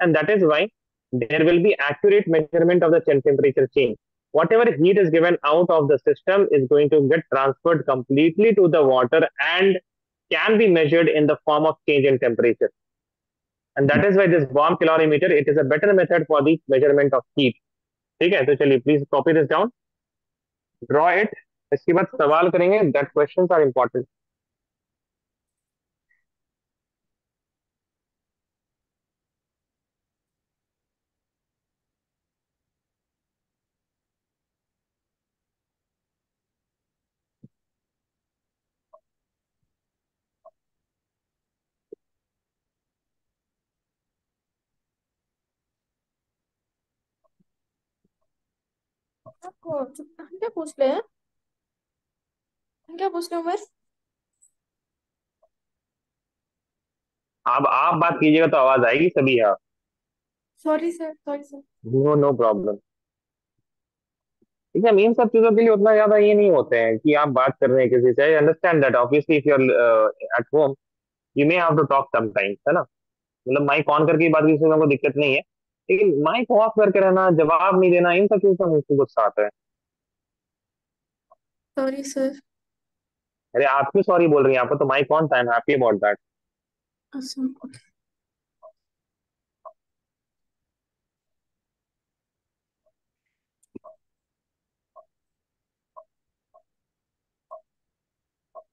And that is why there will be accurate measurement of the temperature change. Whatever heat is given out of the system is going to get transferred completely to the water and can be measured in the form of change in temperature. And that is why this warm calorimeter it is a better method for the measurement of heat. Okay so please copy this down. Draw it. इसके बाद सवाल करेंगे that questions are हम क्या पूछ हम क्या पूछ रहे हैं उमर अब आप बात कीजिएगा तो आवाज़ आएगी सभी यहाँ। Sorry sir sorry sir no no problem ठीक है इन सब चीज़ों के लिए उतना ज़्यादा ये नहीं होते हैं कि आप बात कर रहे हैं किसी से। I understand that obviously if you are at home you may have to talk sometimes है ना? मतलब माइक ऑन करके बात किसी को दिक्कत नहीं है। लेकिन माइक ऑफ़ करके रहना जवाब नहीं देना इन सब चीज़ों से मुझको गुस्सा आता है। सॉरी सर अरे आप क्यों सॉरी बोल रही हैं आपको तो माइक ऑन था I am happy about that अच्छा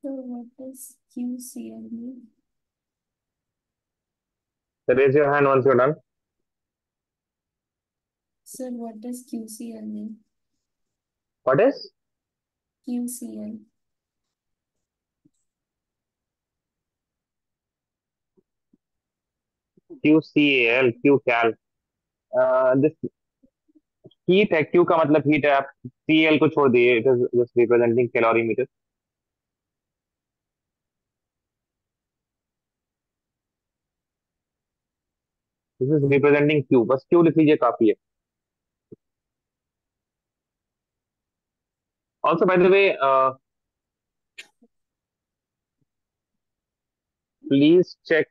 So what does QCL mean? raise your hand once you're done Sir, what does QCL mean? what is QCL. Q QCAL, QCAL. Uh, this heat है, Q का मतलब heat है आप C L को छोड़ दिए it is just representing calorimeter this is representing Q बस Q लिख लीजिए काफ़ी है also by the way please check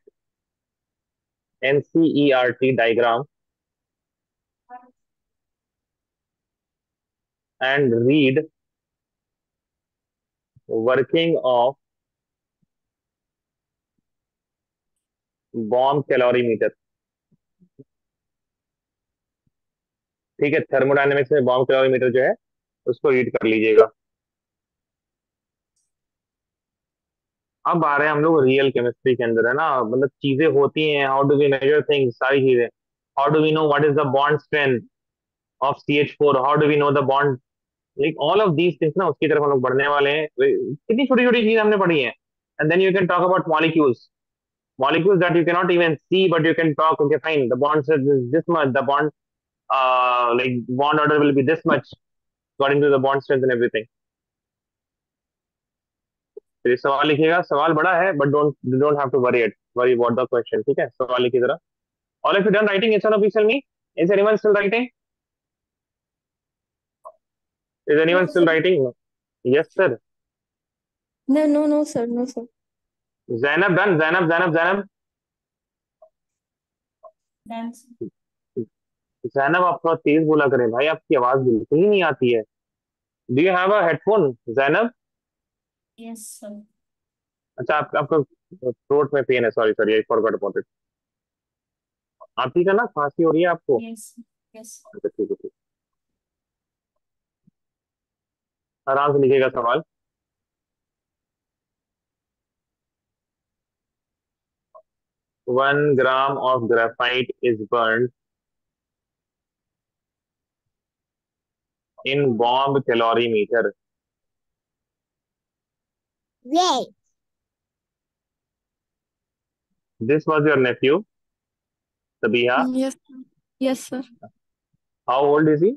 NCERT diagram and read working of bomb calorimeter ठीक है थर्मोडायनेमिक्स में बॉम्ब कैलोरीमीटर जो है उसको रीड कर लीजिएगा अब आ रहे हैं हम लोग रियल केमिस्ट्री के अंदर, है ना? मतलब चीज़ें होती हैं how do we measure things सारी चीज़ें। How do we know what is the bond strength of C H four how do we know the bond like all of these things ना, उसकी तरफ़ हम लोग बढ़ने वाले हैं। कितनी छोटी छोटी चीज़ हमने पढ़ी है। And then you can talk about molecules molecules that you can not even see but you can talk okay fine the bond this much the bond like bond order will be this much according to the bond strength and everything फिर सवाल लिखिएगा। सवाल बड़ा है but don't don't have to worry it worry what the question ठीक है? सवाल लिखिए जरा। All of you done writing it's on official me is anyone still writing is anyone still writing yes sir No, no, no, sir, no, sir. Zainab done Zainab Zainab Zainab Done. sir. Zainab आप थोड़ा तेज बोला करें। भाई आपकी आवाज़ बिल्कुल ही नहीं आती है। Do you have a headphone Zainab अच्छा आप, आपका थ्रोट में पेन है sorry sorry I forgot about it आप ही का ना खांसी हो रही है आपको Yes. Yes. अच्छा ठीक है ठीक आराम से लिखिएगा सवाल one gram of graphite is burned in bomb calorimeter. Yay. This was your nephew, Sabiha. Yes, sir. Yes, sir. How old is he?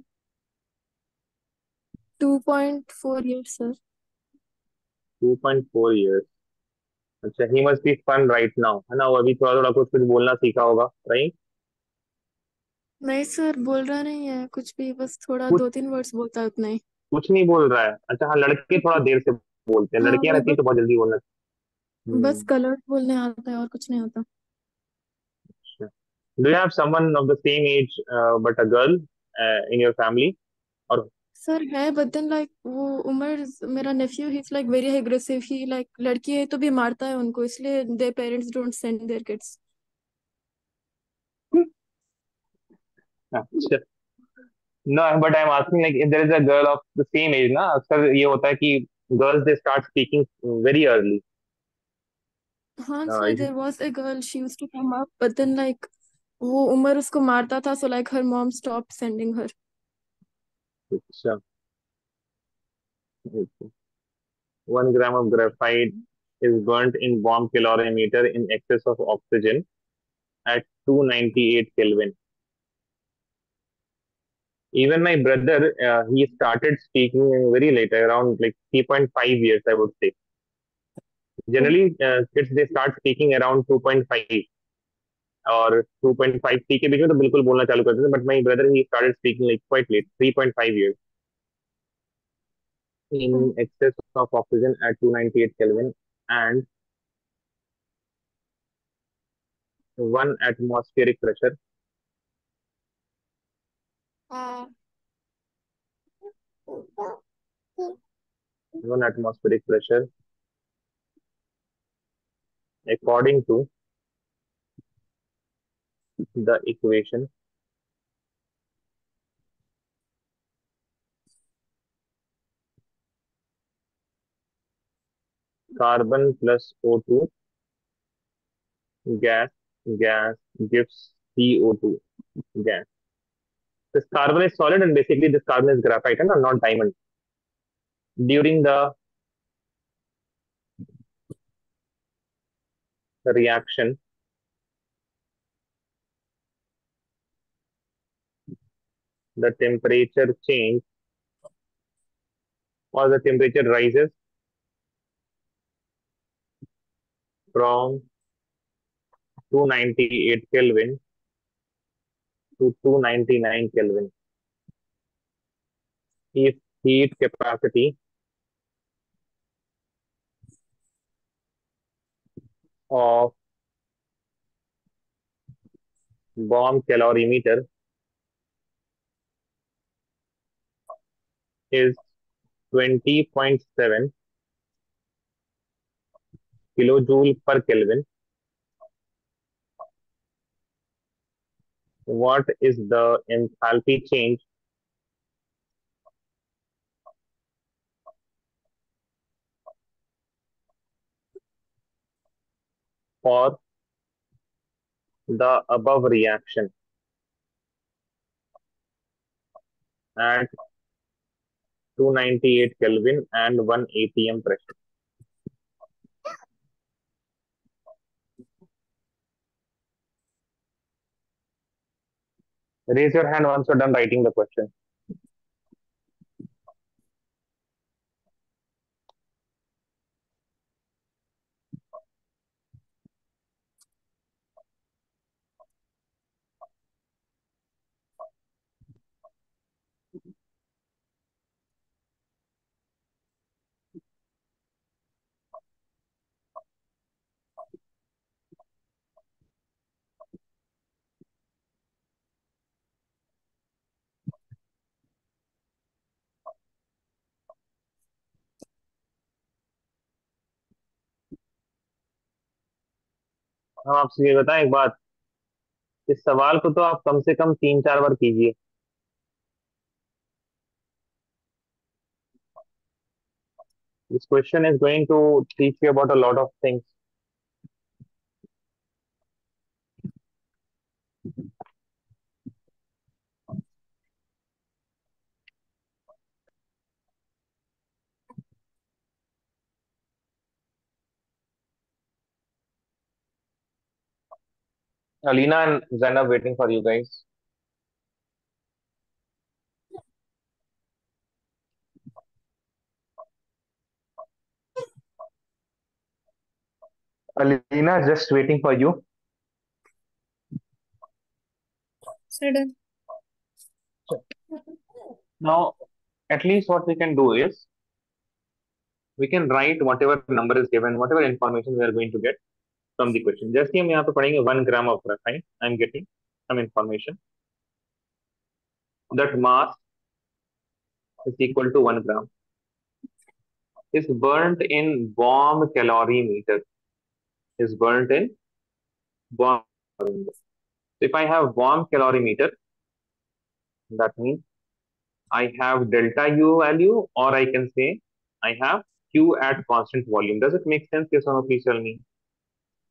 2.4 years, sir. 2.4 years. अच्छा he must be fun right now है ना वो अभी थोड़ा थोड़ा कुछ कुछ बोलना सीखा होगा राइट नहीं सर बोल रहा नहीं है कुछ भी बस थोड़ा कुछ दो तीन वर्ड्स बोलता है उतना ही कुछ नहीं बोल रहा है अच्छा हाँ लड़के थोड़ा देर से बोलते हैं। हाँ लड़कियाँ रहती हैं तो बहुत जल्दी बोलना। बस हम्म। कलर्स बोलने आता है और कुछ नहीं आता do you have someone of the same age but a girl in your family और सर है बट देन लाइक वो उमर मेरा nephew he is like very aggressive he like लड़की है तो भी मारता है उनको इसलिए their parents don't send their kids अच्छा। No but I am asking like if there is a girl of the same age ना अक्सर ये होता है कि Girls they start speaking very early हाँ sir there was a girl she used to come up but then like वो उमर उसको मारता था so like her mom stop sending her अच्छा one gram of graphite is burnt in bomb calorimeter in excess of oxygen at 298 Kelvin. Even my brother, uh, he started speaking very late, around like 3.5 years, I would say. Generally, uh, kids they start speaking around 2.5 और 2.5 3 के बीच में तो बिल्कुल बोलना चालू करते थे but my brother he started speaking like quite late 3.5 years in excess of oxygen at 298 Kelvin and 1 atmospheric pressure one atmospheric pressure according to the equation carbon plus O2 gas gas gives CO2 gas. This carbon is solid and basically this carbon is graphite and not diamond. During the reaction, the temperature change or the temperature rises from 298 Kelvin to 299 Kelvin. If heat capacity of bomb calorimeter is 20.7 kilojoule per Kelvin. What is the enthalpy change for the above reaction at 298 Kelvin and 1 atm pressure? Raise your hand once you're done writing the question. हम आपसे ये बताएँ एक बात। इस सवाल को तो आप कम से कम तीन चार बार कीजिए। This question is going to teach you about a lot of things Alina and Zainab waiting for you guys. Alina, just waiting for you. Sir. Now, at least what we can do is we can write whatever number is given, whatever information we are going to get from the question. जैसे हम यहाँ पे पढ़ेंगे one gram of graphite, I am getting some information that mass is equal to one gram is burnt in bomb calorimeter. Is burnt in bomb calorimeter. So if I have bomb calorimeter, that means I have delta U value, or I can say I have Q at constant volume. Does it make sense? Yes or no? Please tell me.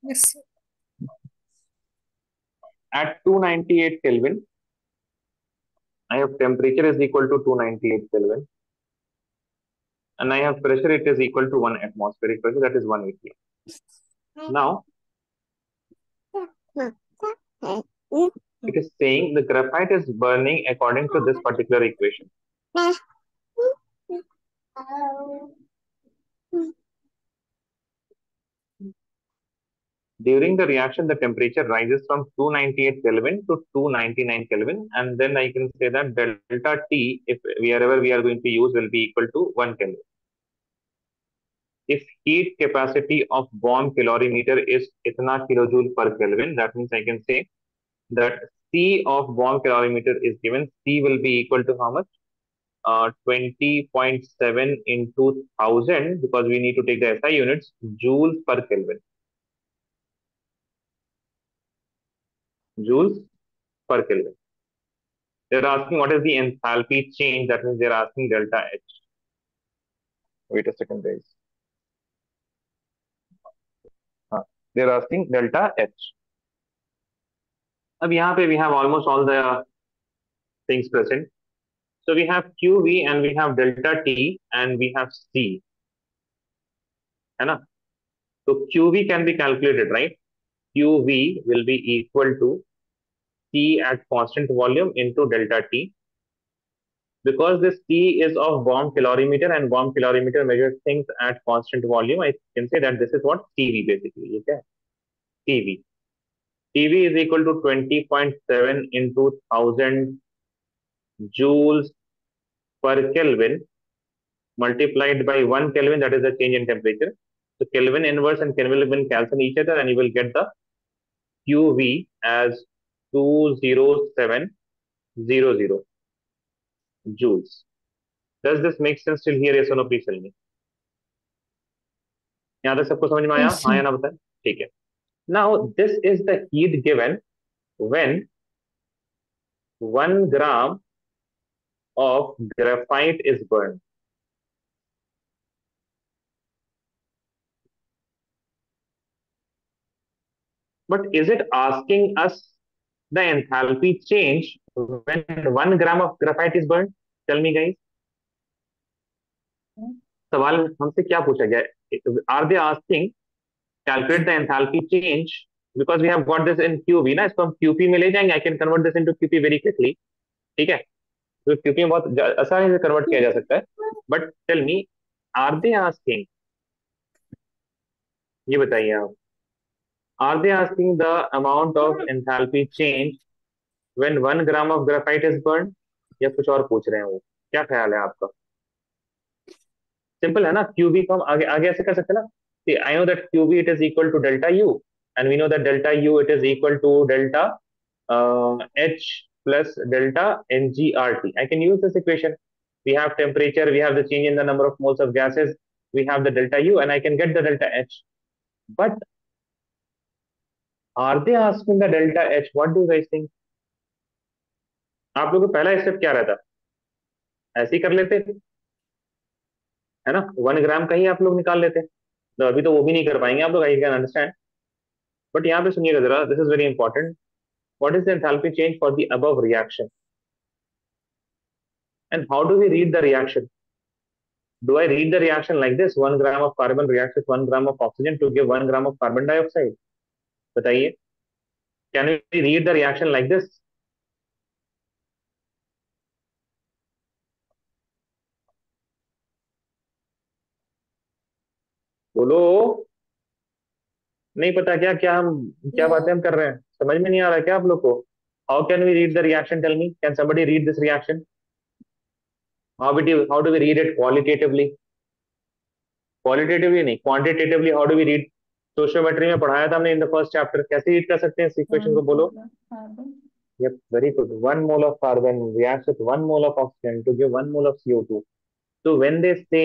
Yes. At 298 Kelvin, I have temperature is equal to 298 Kelvin. And I have pressure, it is equal to 1 atmospheric pressure, that is 180. Now, it is saying the graphite is burning according to this particular equation. During the reaction, the temperature rises from 298 Kelvin to 299 Kelvin, and then I can say that delta T, if wherever we are going to use, will be equal to 1 Kelvin. If heat capacity of bomb calorimeter is itna kilojoule per Kelvin, that means I can say that C of bomb calorimeter is given. C will be equal to how much? Uh, 20.7 into 1000 because we need to take the SI units, joules per Kelvin. joules per Kelvin. They're asking what is the enthalpy change. That means they're asking delta H. Wait a second, guys. Uh, they're asking delta H. Now, here we have almost all the things present. So we have QV and we have delta T and we have C. ना? So QV can be calculated, right? QV will be equal to C at constant volume into delta T. Because this T is of bomb calorimeter and bomb calorimeter measures things at constant volume, I can say that this is what TV basically, okay? TV. TV is equal to 20.7 into 1000 joules per Kelvin multiplied by 1 Kelvin, that is the change in temperature. So Kelvin inverse and Kelvin cancel each other and you will get the QV as 20700 joules. Does this make sense till here? Yes or no? Please tell me. यहाँ तक सबको समझ में आया Yes, हाँ या ना बताए ठीक है now this is the heat given when one gram of graphite is burned but is it asking us the enthalpy change when one gram of graphite is burned tell me guys सवाल हमसे क्या पूछा गया are they asking calculate the enthalpy change because we have got this in QV ना इसको हम QP में ले जाएँगे I can convert this into QP very quickly ठीक है तो QP में बहुत आसानी से convert किया जा सकता है but tell me are they asking ये बताइए आप are they asking the amount of enthalpy change when one gram of graphite is burned या कुछ और पूछ रहे हैं वो क्या ख्याल है आपका सिंपल है ना QV को हम आगे आगे ऐसे कर सकते हैं ना See, I know that QV it is equal to delta U, and we know that delta U it is equal to delta uh, H plus delta NGRT. I can use this equation. We have temperature, we have the change in the number of moles of gases, we have the delta U, and I can get the delta H. But are they asking the delta H what do guys think आप लोगों का पहला step क्या रहता? ऐसे ही कर लेते, है ना? वन ग्राम का आप लोग निकाल लेते। तो अभी तो वो भी नहीं कर पाएँगे आप लोग आई कैन अंडरस्टैंड बट यहाँ पे सुनिएगा जरा this is very important what is enthalpy change for the above reaction and how do we read the reaction do I read the reaction like this one gram of carbon react with gram of oxygen to give one gram of carbon dioxide बताइए। Can you read the reaction like this बोलो। नहीं पता क्या क्या हम, क्या बातें हम कर रहे हैं? समझ में नहीं आ रहा क्या आप लोग को? How can we read the reaction tell me can somebody read this reaction how do how do we read it qualitatively qualitatively नहीं quantitatively how do we read stoichiometry में पढ़ाया था हमने इन द फ़र्स्ट चैप्टर कैसे heat कर सकते हैं equation को बोलो? Yup very good one mole of carbon reacts with one mole of oxygen to give one mole of CO2 so when they say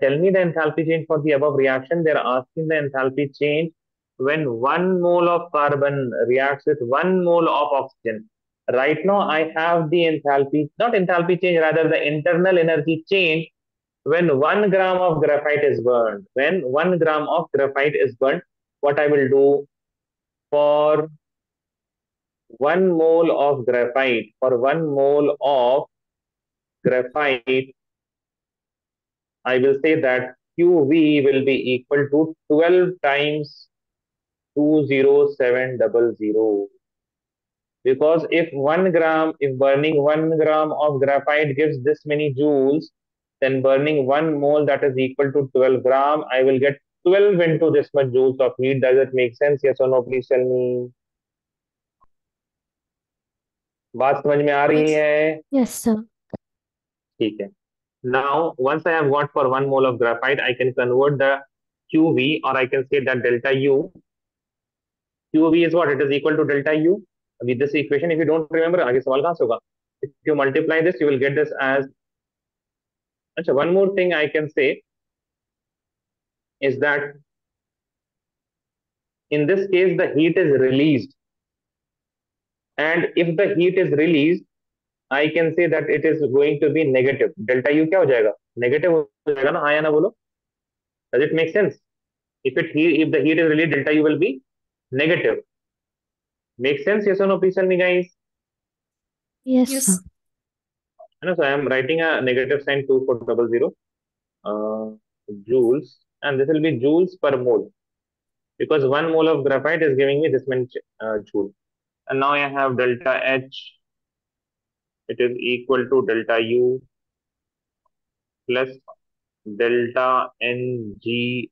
tell me the enthalpy change for the above reaction they are asking the enthalpy change when one mole of carbon reacts with one mole of oxygen right now I have the enthalpy not enthalpy change rather the internal energy change when one gram of graphite is burned. When one gram of graphite is burned, what I will do for one mole of graphite for one mole of graphite i will say that qv will be equal to 12 times 20700 because if 1 gram if burning 1 gram of graphite gives this many joules then burning 1 mole that is equal to 12 gram i will get 12 into this much joules of heat does it make sense yes or no please tell me बात समझ में आ रही है Yes, sir. ठीक है now once I have got for one mole of graphite I can convert the QV or I can say that delta U QV is what it is equal to delta U with this equation if you don't remember आगे सवाल कहाँ से होगा if you multiply this you will get this as अच्छा one more thing I can say is that in this case the heat is released and if the heat is released I can say that it is going to be negative. Delta U क्या हो जाएगा? Negative हो जाएगा ना? हाँ या ना बोलो? Does it make sense? If it heat, if the heat is released, delta U will be negative. Make sense? Yes or no? Please tell me, guys. Yes, Yes. so I am writing a negative sign two for double zero. Uh, joules, and this will be joules per mole because one mole of graphite is giving me this many uh, joule. And now I have delta H. It is equal to delta U plus delta NGRT.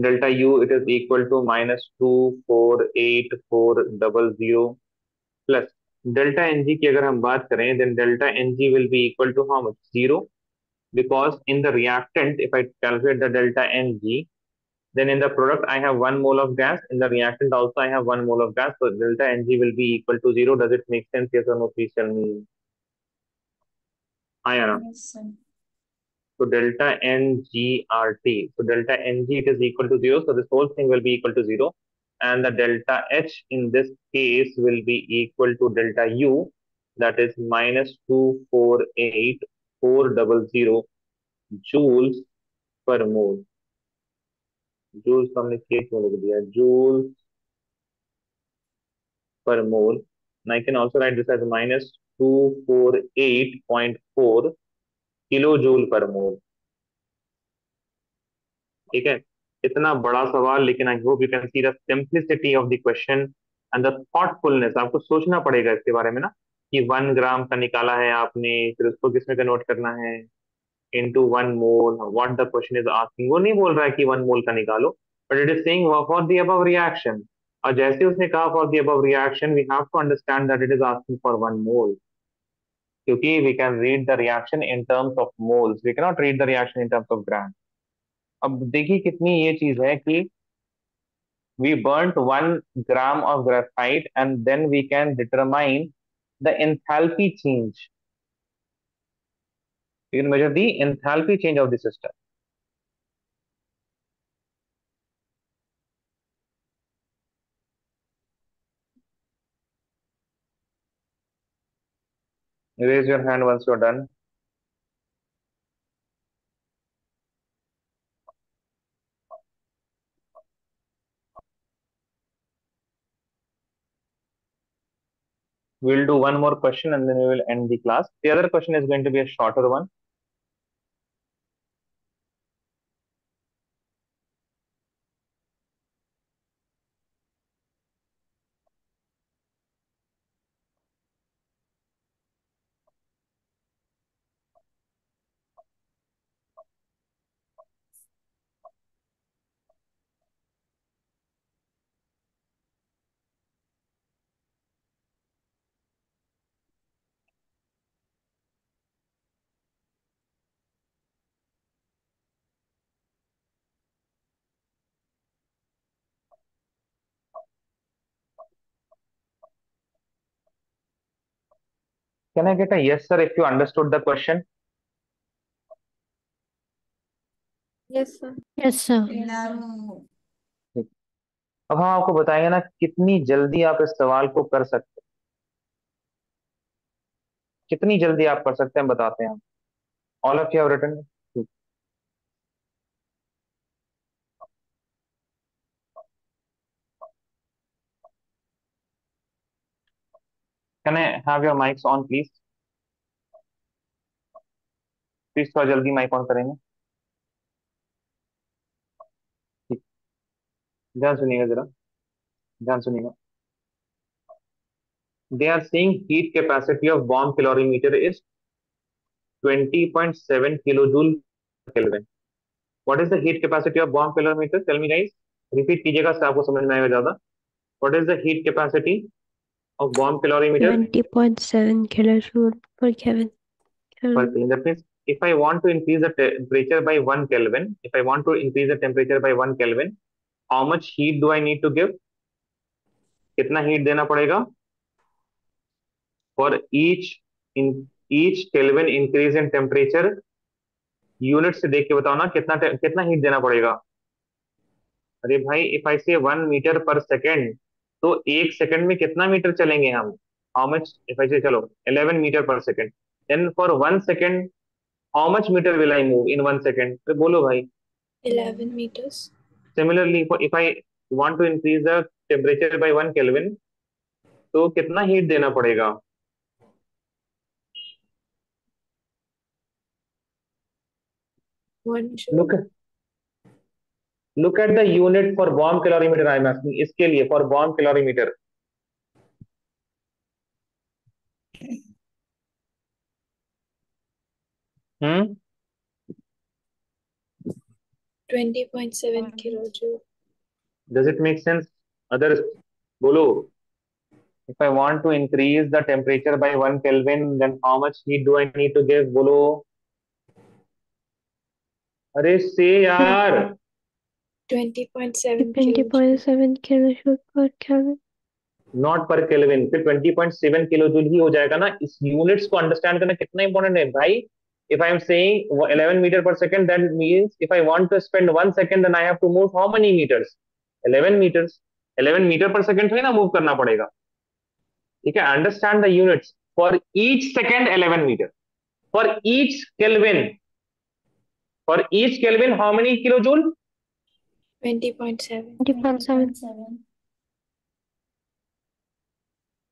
Delta U it is equal to minus two four eight four double zero plus delta NG की अगर हम बात करें then delta NG will be equal to how much zero because in the reactant if I calculate the delta NG then in the product I have one mole of gas in the reactant also I have one mole of gas so delta NG will be equal to zero does it make sense yes or no please tell me Ayana Yes, sir. So delta NGRT. So delta NG it is equal to zero. So this whole thing will be equal to zero. And the delta H in this case will be equal to delta U. That is minus two four eight four double zero joules per mole. Joules हमने case में लिख दिया. Joules per mole. And I can also write this as minus two four eight point four kilojoule per mole ठीक है इतना बड़ा सवाल, लेकिन I hope you can see the of the question and the thoughtfulness आपको सोचना पड़ेगा इसके बारे में ना, कि वन ग्राम का निकाला है आपने, फिर उसको किसमें कन्वर्ट करना है? Into one mole what the question is asking वो नहीं बोल रहा है कि वन मोल का निकालो but it is saying for the above reaction और जैसे उसने कहा for the above reaction we have to understand that it is asking for one mole क्योंकि we can read the reaction in terms of moles. We cannot read the reaction in terms of grams अब देखिए कितनी ये चीज़ है कि we burn one gram of graphite and then we can determine the enthalpy change you can measure the enthalpy change of the system raise your hand once you're done. We'll do one more question and then we will end the class. The other question is going to be a shorter one. Can I get a yes, sir, if you understood the question? Yes, sir. Yes, sir. No. अब हम आपको बताएँगे ना कितनी जल्दी आप इस सवाल को कर सकते हैं कितनी जल्दी आप कर सकते हैं हम बताते हैं all of you have written can I have your mics on, please? Please throw jaldi mic on karenge. ध्यान सुनिएगा जरा। ध्यान सुनिएगा। They are saying heat capacity of bomb calorimeter is twenty point seven kilo joule Kelvin what is the heat capacity of bomb calorimeter tell me repeat कीजिएगा आपको समझ में आएगा ज़्यादा। What is the heat capacity of bomb calorimeter 20.7 kilojoule per Kelvin. per Kelvin. That means if I want to increase the temperature by 1 Kelvin if I want to increase the temperature by 1 Kelvin how much heat do I need to give कितना heat देना पड़ेगा for each in each Kelvin increase in temperature unit से देख के बताओ ना कितना कितना हीट देना पड़ेगा अरे भाई if I say one metre per second तो एक सेकंड में कितना मीटर चलेंगे हम? How much if I say चलो 11 meter per second then for one second how much meter will I move in one second तो बोलो भाई। 11 meters. Similarly if I want to increase the temperature by one Kelvin तो कितना heat देना पड़ेगा? One look joule. Look at the unit for bomb calorimeter i am asking इसके लिए for bomb calorimeter hmm 20.7 kilojoule. does it make sense others bolo if i want to increase the temperature by 1 kelvin then how much heat do i need to give bolo अरे say यार 20.7 kilojoule. 20.7 kilojoule per Kelvin. Not per Kelvin फिर 20.7 kilo joule ही हो जाएगा ना इस units को understand करना कितना इंपॉर्टेंट है भाई if i am saying 11 meter per second that means if i want to spend 1 second then i have to move how many meters 11 meters 11 meter per second थोड़ी ना मूव करना पड़ेगा ठीक है understand the units for each second 11 meter for each Kelvin for each Kelvin how many kilo joule 20.7. 20.7. 7.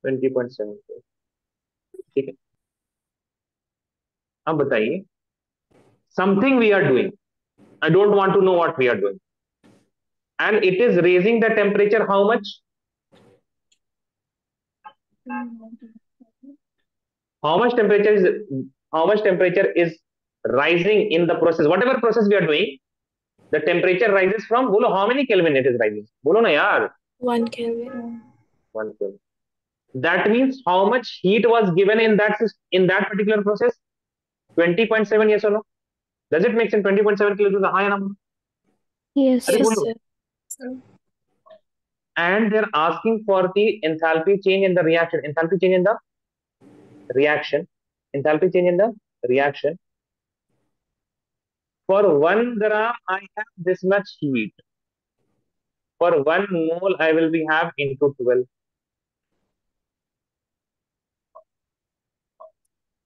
20.7 ठीक है अब बताइए something we are doing I don't want to know what we are doing and it is raising the temperature how much how much temperature is how much temperature is rising in the process whatever process we are doing the temperature rises from bolo how many kelvin it is rising? bolo na yaar 1 kelvin. 1 kelvin. That means how much heat was given in that in that particular process? 20.7 yes or no? Does it make sense? 20.7 kilos is a higher number? Yes, yes sir. and they're asking for the enthalpy change in the reaction. Enthalpy change in the reaction. Enthalpy change in the reaction. For 1 gram i have this much heat for 1 mole i will be have into 12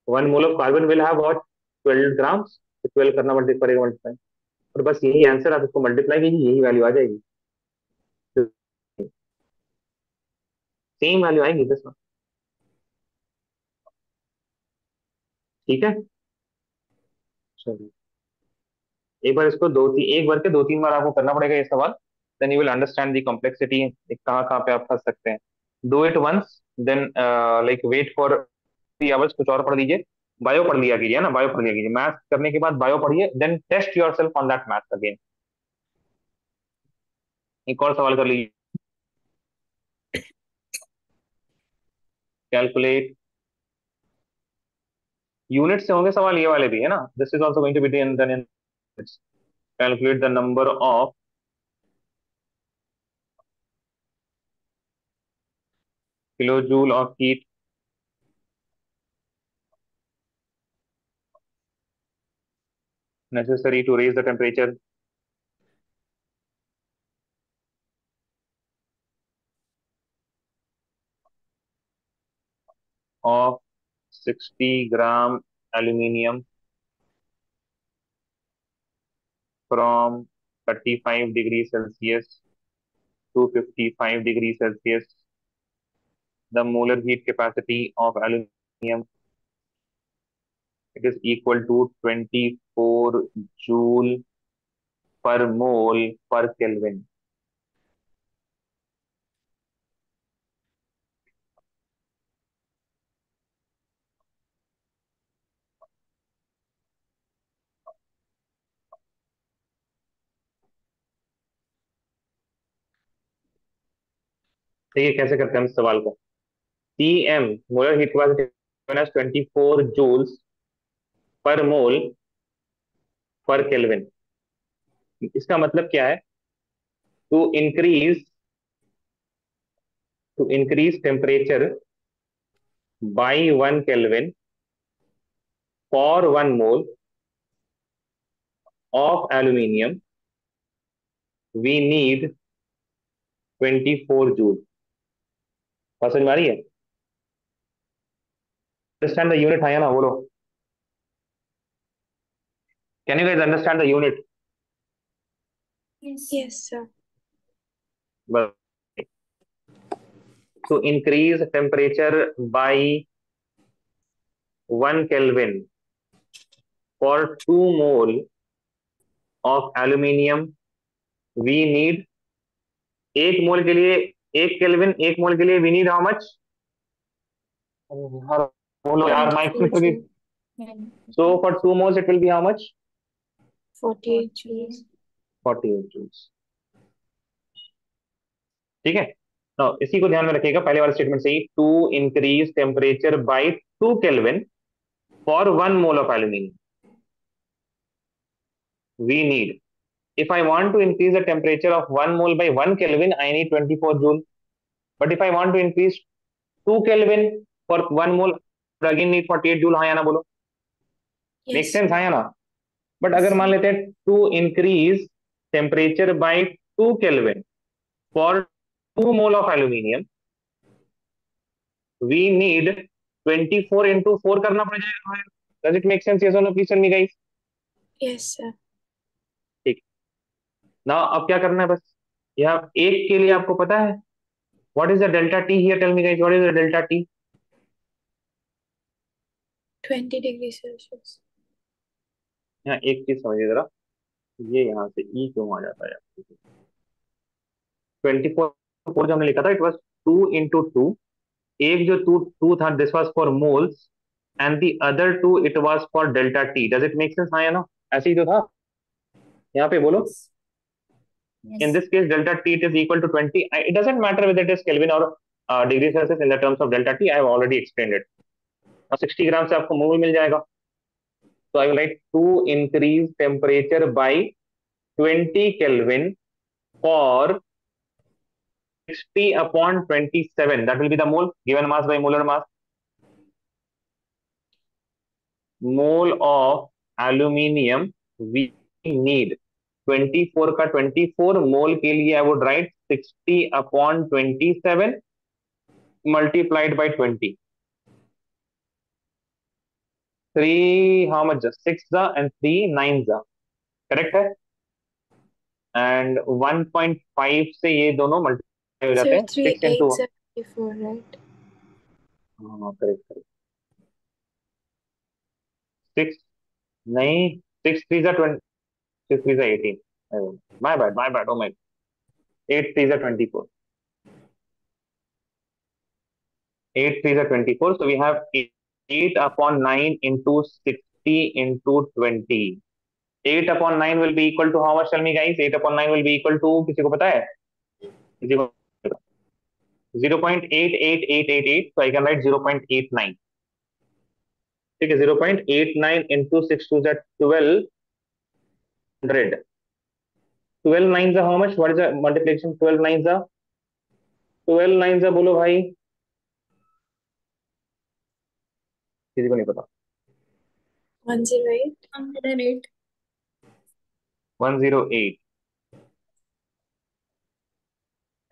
1 mole of carbon will have what 12 grams तो 12 करना multi करेगा multiply और बस यही answer आप इसको multiply कीजिए यही वैल्यू आ जाएगी सेम वैल्यू आएगी दस बस ठीक है चलिए एक बार इसको दो तीन एक बार के दो तीन बार आपको करना पड़ेगा ये सवाल then you will understand the complexity कहाँ कहाँ पे आप फंस सकते हैं। Do it once then like wait for three hours कुछ और पढ़ लीजिए। बायो पढ़ लिया कीजिए ना? बायो पढ़ लिया कीजिए। मैथ करने के बाद बायो पढ़िए then test yourself on that math again एक और सवाल कर लीजिए। कैलकुलेट यूनिट से होंगे सवाल ये वाले भी, है ना? This is also going to be done in Let's calculate the number of kilojoule of heat necessary to raise the temperature. Of 60 gram aluminium. From 35 degrees Celsius to 55 degrees Celsius. The molar heat capacity of aluminium it is equal to 24 joule per mole per Kelvin. देखिए, कैसे करते हैं हम सवाल को? M molar heat capacity twenty four joules per mole per Kelvin. इसका मतलब क्या है? To increase to increase temperature by one Kelvin for one mole of aluminium we need twenty four joule समझ में आ रही है अंडरस्टैंड द यूनिट है ना बोलो Can you guys understand the unit? Yes. Yes, sir. But to increase temperature by 1 Kelvin for 2 mole of aluminium, we need एक mole के लिए एक केल्विन एक मोल के लिए वी नीड हाउ मच बोलो यार mic so for two moles it will be how much? 48 joules. 48 joules. ठीक है? तो इसी को ध्यान में रखिएगा पहले वाले स्टेटमेंट से ही to increase temperature by two Kelvin for one mole of aluminium we need if i want to increase the temperature of 1 mole by 1 kelvin i need 24 joule but if i want to increase 2 kelvin for 1 mole I again need 48 joule हाँ या ना बोलो make Yes. Sense हाँ या ना but अगर मान लेते हैं to increase temperature by two Kelvin for two mole of aluminium we need 24 into four करना पड़ जाएगा does it make sense yes और no please tell me guys Yes, sir. ना अब क्या करना है बस? यहाँ एक के लिए आपको पता है? What is the delta T here tell me guys what is the delta T 20 degrees Celsius. यहाँ एक चीज़ समझिए जरा। ये यहाँ से ई क्यों आ जाता है? ट्वेंटी फोर फोर जो हमने लिखा था it was two into two एक जो टू टू था this was for moles and the other two it was for delta T does it make sense हाँ या ना ऐसे ही तो था? यहाँ पे बोलो। in this case delta t it is equal to 20 I- it doesn't matter whether it is kelvin or uh, degree celsius in the terms of delta t i have already explained it now 60 ग्राम से आपको मोल मिल जाएगा so i will write to increase temperature by 20 kelvin for 60 upon 27 that will be the mole given mass by molar mass mole of aluminium we need 24 का 24 mole के लिए I would write 60 upon 27 multiplied by 20 3 how much? Just 6 the and 3 9 the correct है? And 1.5 से ये दोनों multiply हो जाते हैं. 3 6 into 8 74, right? हाँ करेक्ट करेक्ट 6 नहीं 6 3 जा 20 6 3 जा 18 my bad my bad oh my 8 3 जा 24 8 3 are 24 so we have 8, 8 upon 9 into 60 into 20 8 upon 9 will be equal to how much tell me guys 8 upon 9 will be equal to किसी को पता है किसी को 0.88888 so I can write 0.89 ठीक है 0.89 into 6 to the 12 100 12 nines are how much what is the multiplication 12 nines are 12 nines are बोलो भाई किसी को नहीं पता 108. 108 108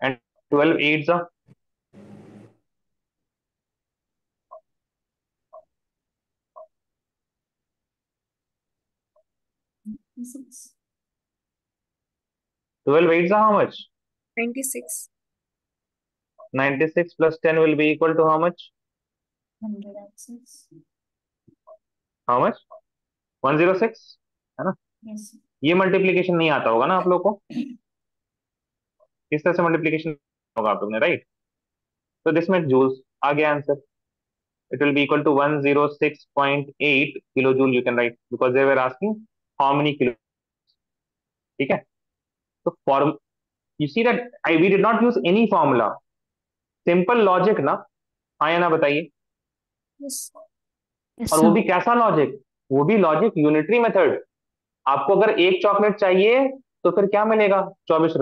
and 12 eights are Six. 12 eights are how much 96. 96 plus 10 will be equal to how much Hundred and six. how much 106 है ना Yes. ये multiplication नहीं आता होगा ना आप लोग को किस तरह से मल्टीप्लीकेशन होगा आप लोग ने राइट तो दिस में जूल्स आ गया answer it will be equal to 106.8 kilojoule you can write because they were asking how many kilo. ठीक है? तो form you see that I we did not use any formula. Simple logic ना? हाँ या ना बताइए? Yes. Yes, और वो. भी कैसा लॉजिक वो भी लॉजिक यूनिटरी मेथड आपको अगर एक चॉकलेट चाहिए तो फिर क्या मिलेगा? चौबीस रुपए।